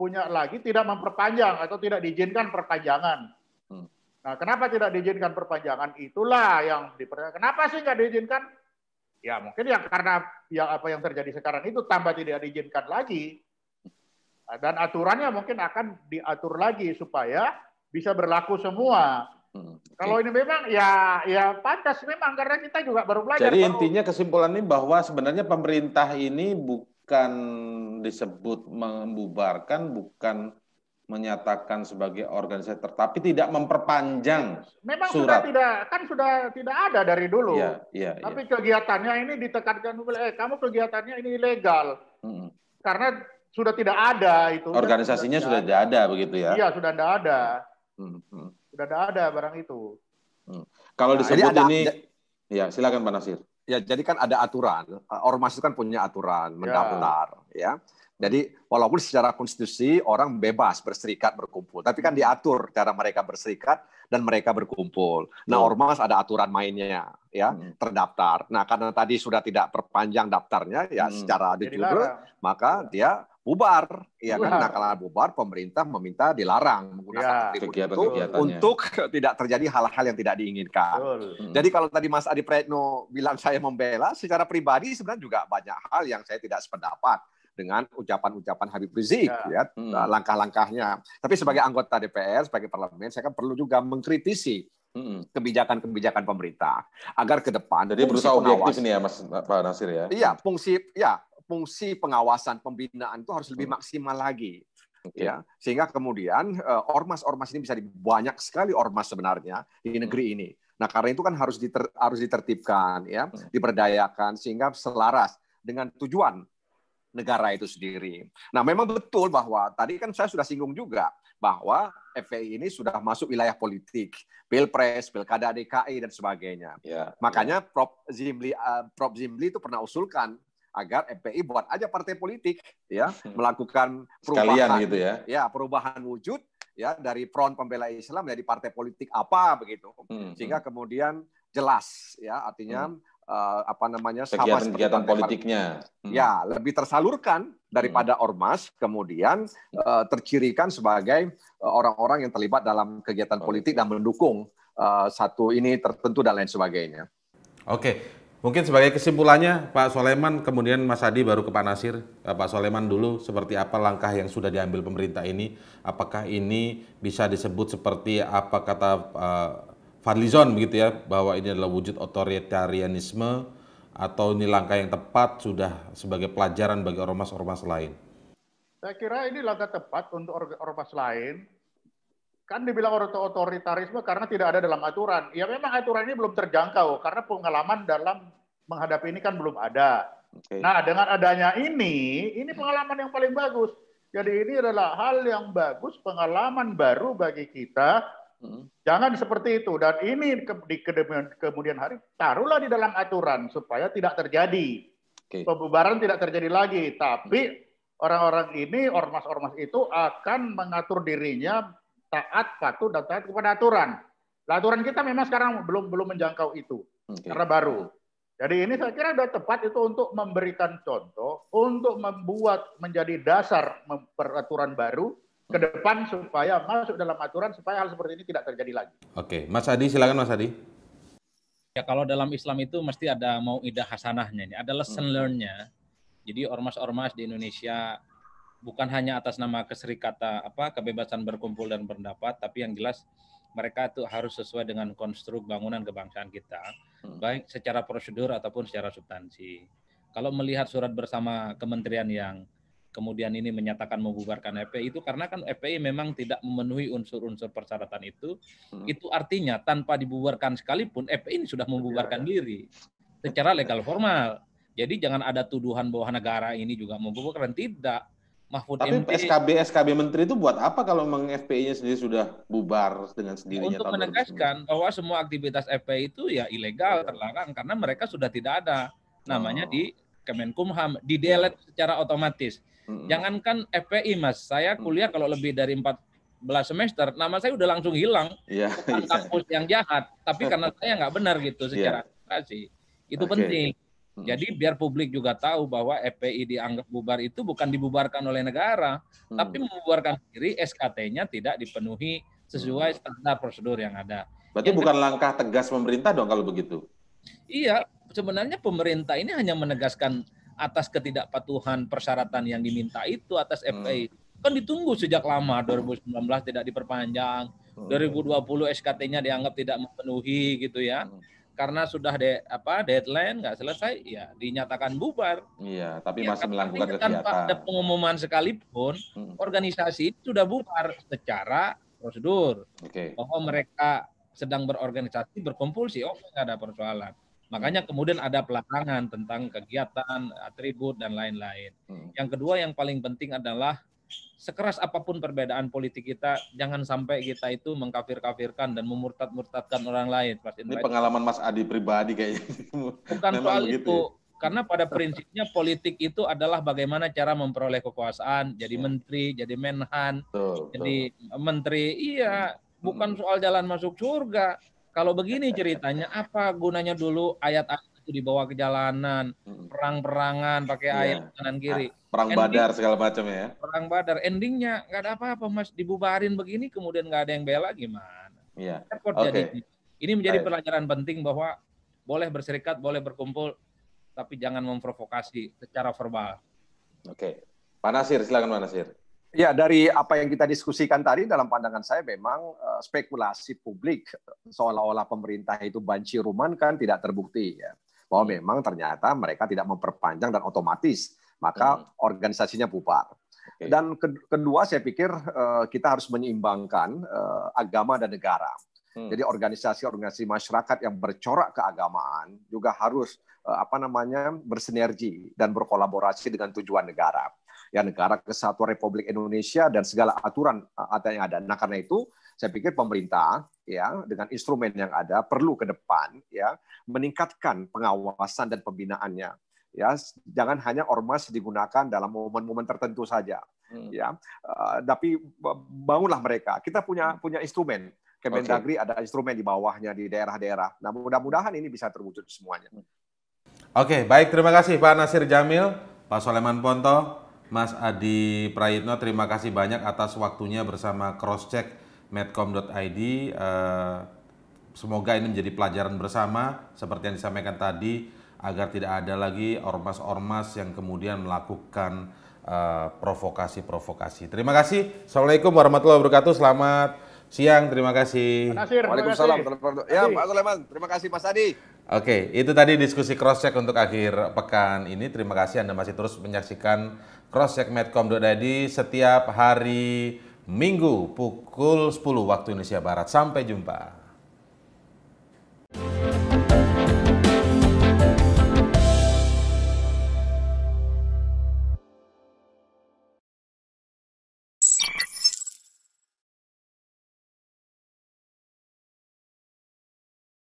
punya lagi, tidak memperpanjang atau tidak diizinkan perpanjangan. Hmm. Nah, kenapa tidak diizinkan perpanjangan? Itulah yang dipertanyakan. Kenapa sih nggak diizinkan? Ya mungkin ya karena yang apa yang terjadi sekarang itu tambah tidak diizinkan lagi dan aturannya mungkin akan diatur lagi supaya bisa berlaku semua. Hmm, Kalau ini memang ya ya pantas memang karena kita juga baru belajar.
Jadi
baru...
intinya kesimpulan ini bahwa sebenarnya pemerintah ini bukan disebut membubarkan, bukan menyatakan sebagai organisasi tapi tidak memperpanjang
Memang surat. sudah tidak kan sudah tidak ada dari dulu.
Ya, ya,
tapi ya. kegiatannya ini ditekankan eh kamu kegiatannya ini ilegal. Hmm. Karena sudah tidak ada itu.
Organisasinya sudah, sudah tidak ada begitu ya?
Iya sudah tidak ada. Hmm, hmm. Sudah tidak ada barang itu.
Hmm. Kalau nah, disebut ada, ini, ya silakan Pak Nasir.
Ya jadi kan ada aturan. Ormas itu kan punya aturan mendaftar, ya. ya. Jadi walaupun secara konstitusi orang bebas berserikat berkumpul, tapi kan diatur cara mereka berserikat dan mereka berkumpul. Nah ormas ada aturan mainnya, ya hmm. terdaftar. Nah karena tadi sudah tidak perpanjang daftarnya, ya hmm. secara de maka dia bubar, ya kan? Nah kalau bubar, pemerintah meminta dilarang menggunakan ya, kegiatan itu untuk tidak terjadi hal-hal yang tidak diinginkan. Hmm. Jadi kalau tadi Mas Adi Praetno bilang saya membela, secara pribadi sebenarnya juga banyak hal yang saya tidak sependapat dengan ucapan-ucapan Habib Rizik, ya, ya hmm. langkah-langkahnya. Tapi sebagai anggota DPR, sebagai parlemen, saya kan perlu juga mengkritisi hmm. kebijakan-kebijakan pemerintah agar ke depan.
Jadi berusaha objektif ini ya, Mas Pak Nasir ya.
Iya, fungsi ya fungsi pengawasan pembinaan itu harus lebih hmm. maksimal lagi. Okay. ya sehingga kemudian eh, ormas-ormas ini bisa banyak sekali ormas sebenarnya di negeri hmm. ini. Nah karena itu kan harus diter, harus ditertibkan ya, hmm. diberdayakan sehingga selaras dengan tujuan negara itu sendiri. Nah, memang betul bahwa tadi kan saya sudah singgung juga bahwa FPI ini sudah masuk wilayah politik, pilpres, pilkada DKI dan sebagainya. Ya, Makanya ya. Prof Zimli uh, Prof Zimli itu pernah usulkan agar FPI buat aja partai politik ya hmm. melakukan perubahan
gitu ya.
Ya, perubahan wujud ya dari front pembela Islam dari partai politik apa begitu. Hmm. Sehingga hmm. kemudian jelas ya artinya hmm uh, apa namanya
kegiatan-kegiatan politiknya.
Hmm. Ya, lebih tersalurkan daripada hmm. ormas, kemudian uh, tercirikan sebagai eh, orang-orang yang terlibat dalam kegiatan politik dan mendukung uh, satu ini tertentu dan lain sebagainya.
Oke, mungkin sebagai kesimpulannya Pak Soleman, kemudian Mas Adi baru ke Pak Nasir. Pak Soleman dulu, seperti apa langkah yang sudah diambil pemerintah ini? Apakah ini bisa disebut seperti apa kata uh, Fadlizon begitu ya bahwa ini adalah wujud otoritarianisme atau ini langkah yang tepat sudah sebagai pelajaran bagi ormas-ormas lain?
Saya kira ini langkah tepat untuk ormas lain. Kan dibilang otoritarisme karena tidak ada dalam aturan. Ya memang aturan ini belum terjangkau karena pengalaman dalam menghadapi ini kan belum ada. Okay. Nah dengan adanya ini, ini pengalaman yang paling bagus. Jadi ini adalah hal yang bagus, pengalaman baru bagi kita Hmm. Jangan seperti itu. Dan ini di kemudian hari taruhlah di dalam aturan supaya tidak terjadi okay. pembubaran tidak terjadi lagi. Tapi orang-orang ini ormas-ormas itu akan mengatur dirinya taat patuh dan taat kepada aturan. Nah, aturan kita memang sekarang belum belum menjangkau itu okay. karena baru. Jadi ini saya kira sudah tepat itu untuk memberikan contoh, untuk membuat menjadi dasar peraturan baru ke depan supaya masuk dalam aturan supaya hal seperti ini tidak terjadi lagi.
Oke, Mas Adi silakan Mas Adi.
Ya kalau dalam Islam itu mesti ada mau idah hasanahnya ini, ada lesson hmm. learn-nya. Jadi ormas-ormas di Indonesia bukan hanya atas nama keserikatan apa kebebasan berkumpul dan berpendapat, tapi yang jelas mereka itu harus sesuai dengan konstruk bangunan kebangsaan kita, hmm. baik secara prosedur ataupun secara substansi. Kalau melihat surat bersama kementerian yang kemudian ini menyatakan membubarkan FPI itu karena kan FPI memang tidak memenuhi unsur-unsur persyaratan itu, hmm. itu artinya tanpa dibubarkan sekalipun FPI ini sudah membubarkan iya. diri secara legal formal. Jadi jangan ada tuduhan bahwa negara ini juga membubarkan tidak
Mahfud Tapi MD. SKB SKB Menteri itu buat apa kalau memang FPI-nya sendiri sudah bubar dengan sendirinya?
Untuk menegaskan bahwa semua aktivitas FPI itu ya ilegal, terlarang karena mereka sudah tidak ada namanya oh. di Kemenkumham, di delete secara otomatis. Jangankan FPI Mas, saya kuliah kalau lebih dari 14 semester, nama saya udah langsung hilang. Yeah, yeah. kampus yang jahat, tapi karena saya nggak benar gitu secara yeah. Itu okay. penting. Hmm. Jadi biar publik juga tahu bahwa FPI dianggap bubar itu bukan dibubarkan oleh negara, hmm. tapi membubarkan diri SKT-nya tidak dipenuhi sesuai hmm. standar prosedur yang ada.
Berarti yang bukan langkah tegas pemerintah dong kalau begitu?
Iya, sebenarnya pemerintah ini hanya menegaskan atas ketidakpatuhan persyaratan yang diminta itu atas FPI. Hmm. Kan ditunggu sejak lama 2019 tidak diperpanjang, hmm. 2020 SKT-nya dianggap tidak memenuhi gitu ya. Hmm karena sudah de, apa deadline nggak selesai ya dinyatakan bubar.
Iya, tapi ya, masih melakukan kegiatan. Tanpa
ada pengumuman sekalipun, hmm. organisasi itu sudah bubar secara prosedur. Okay. Bahwa mereka sedang berorganisasi berkumpul sih, oh nggak ada persoalan. Makanya kemudian ada pelarangan tentang kegiatan, atribut dan lain-lain. Hmm. Yang kedua yang paling penting adalah sekeras apa pun perbedaan politik kita, jangan sampai kita itu mengkafir-kafirkan dan memurtad-murtadkan orang lain.
Mas Ini pengalaman Mas Adi pribadi kayaknya.
Bukan soal begitu. itu. Karena pada prinsipnya politik itu adalah bagaimana cara memperoleh kekuasaan, jadi ya. menteri, jadi menhan, betul, jadi betul. menteri. Iya, bukan soal jalan masuk surga. Kalau begini ceritanya, apa gunanya dulu ayat-ayat itu dibawa ke jalanan, perang-perangan pakai yeah. ayat kanan kiri.
Perang Ending, badar segala macam ya.
Perang badar. Endingnya nggak ada apa-apa mas, dibubarin begini kemudian nggak ada yang bela gimana?
Iya. Yeah. Oke. Okay.
Ini menjadi pelajaran penting bahwa boleh berserikat, boleh berkumpul, tapi jangan memprovokasi secara verbal.
Oke. Okay. Pak Nasir, silakan Pak Nasir.
Ya, dari apa yang kita diskusikan tadi dalam pandangan saya memang uh, spekulasi publik seolah-olah pemerintah itu banci ruman kan tidak terbukti ya bahwa memang ternyata mereka tidak memperpanjang dan otomatis maka hmm. organisasinya bubar. Okay. Dan kedua saya pikir uh, kita harus menyeimbangkan uh, agama dan negara. Hmm. Jadi organisasi-organisasi masyarakat yang bercorak keagamaan juga harus uh, apa namanya bersinergi dan berkolaborasi dengan tujuan negara. Ya negara kesatuan Republik Indonesia dan segala aturan yang ada. Nah karena itu saya pikir pemerintah ya dengan instrumen yang ada perlu ke depan ya meningkatkan pengawasan dan pembinaannya ya jangan hanya ormas digunakan dalam momen-momen tertentu saja hmm. ya uh, tapi bangunlah mereka kita punya hmm. punya instrumen Kemendagri okay. ada instrumen di bawahnya di daerah-daerah nah mudah-mudahan ini bisa terwujud semuanya
hmm. Oke, okay, baik. Terima kasih Pak Nasir Jamil, Pak Soleman Ponto, Mas Adi Prayitno. Terima kasih banyak atas waktunya bersama Crosscheck medcom.id. Uh, semoga ini menjadi pelajaran bersama seperti yang disampaikan tadi agar tidak ada lagi ormas-ormas yang kemudian melakukan eh, provokasi-provokasi. Uh, Terima kasih. Assalamualaikum warahmatullahi wabarakatuh. Selamat siang. Terima kasih.
Nasir, Waalaikumsalam. Ya, Pak Sulaiman. Terima kasih Mas Adi.
Oke, itu tadi diskusi cross check untuk akhir pekan ini. Terima kasih Anda masih terus menyaksikan cross check medcom.id setiap hari Minggu pukul 10 waktu Indonesia Barat. Sampai jumpa.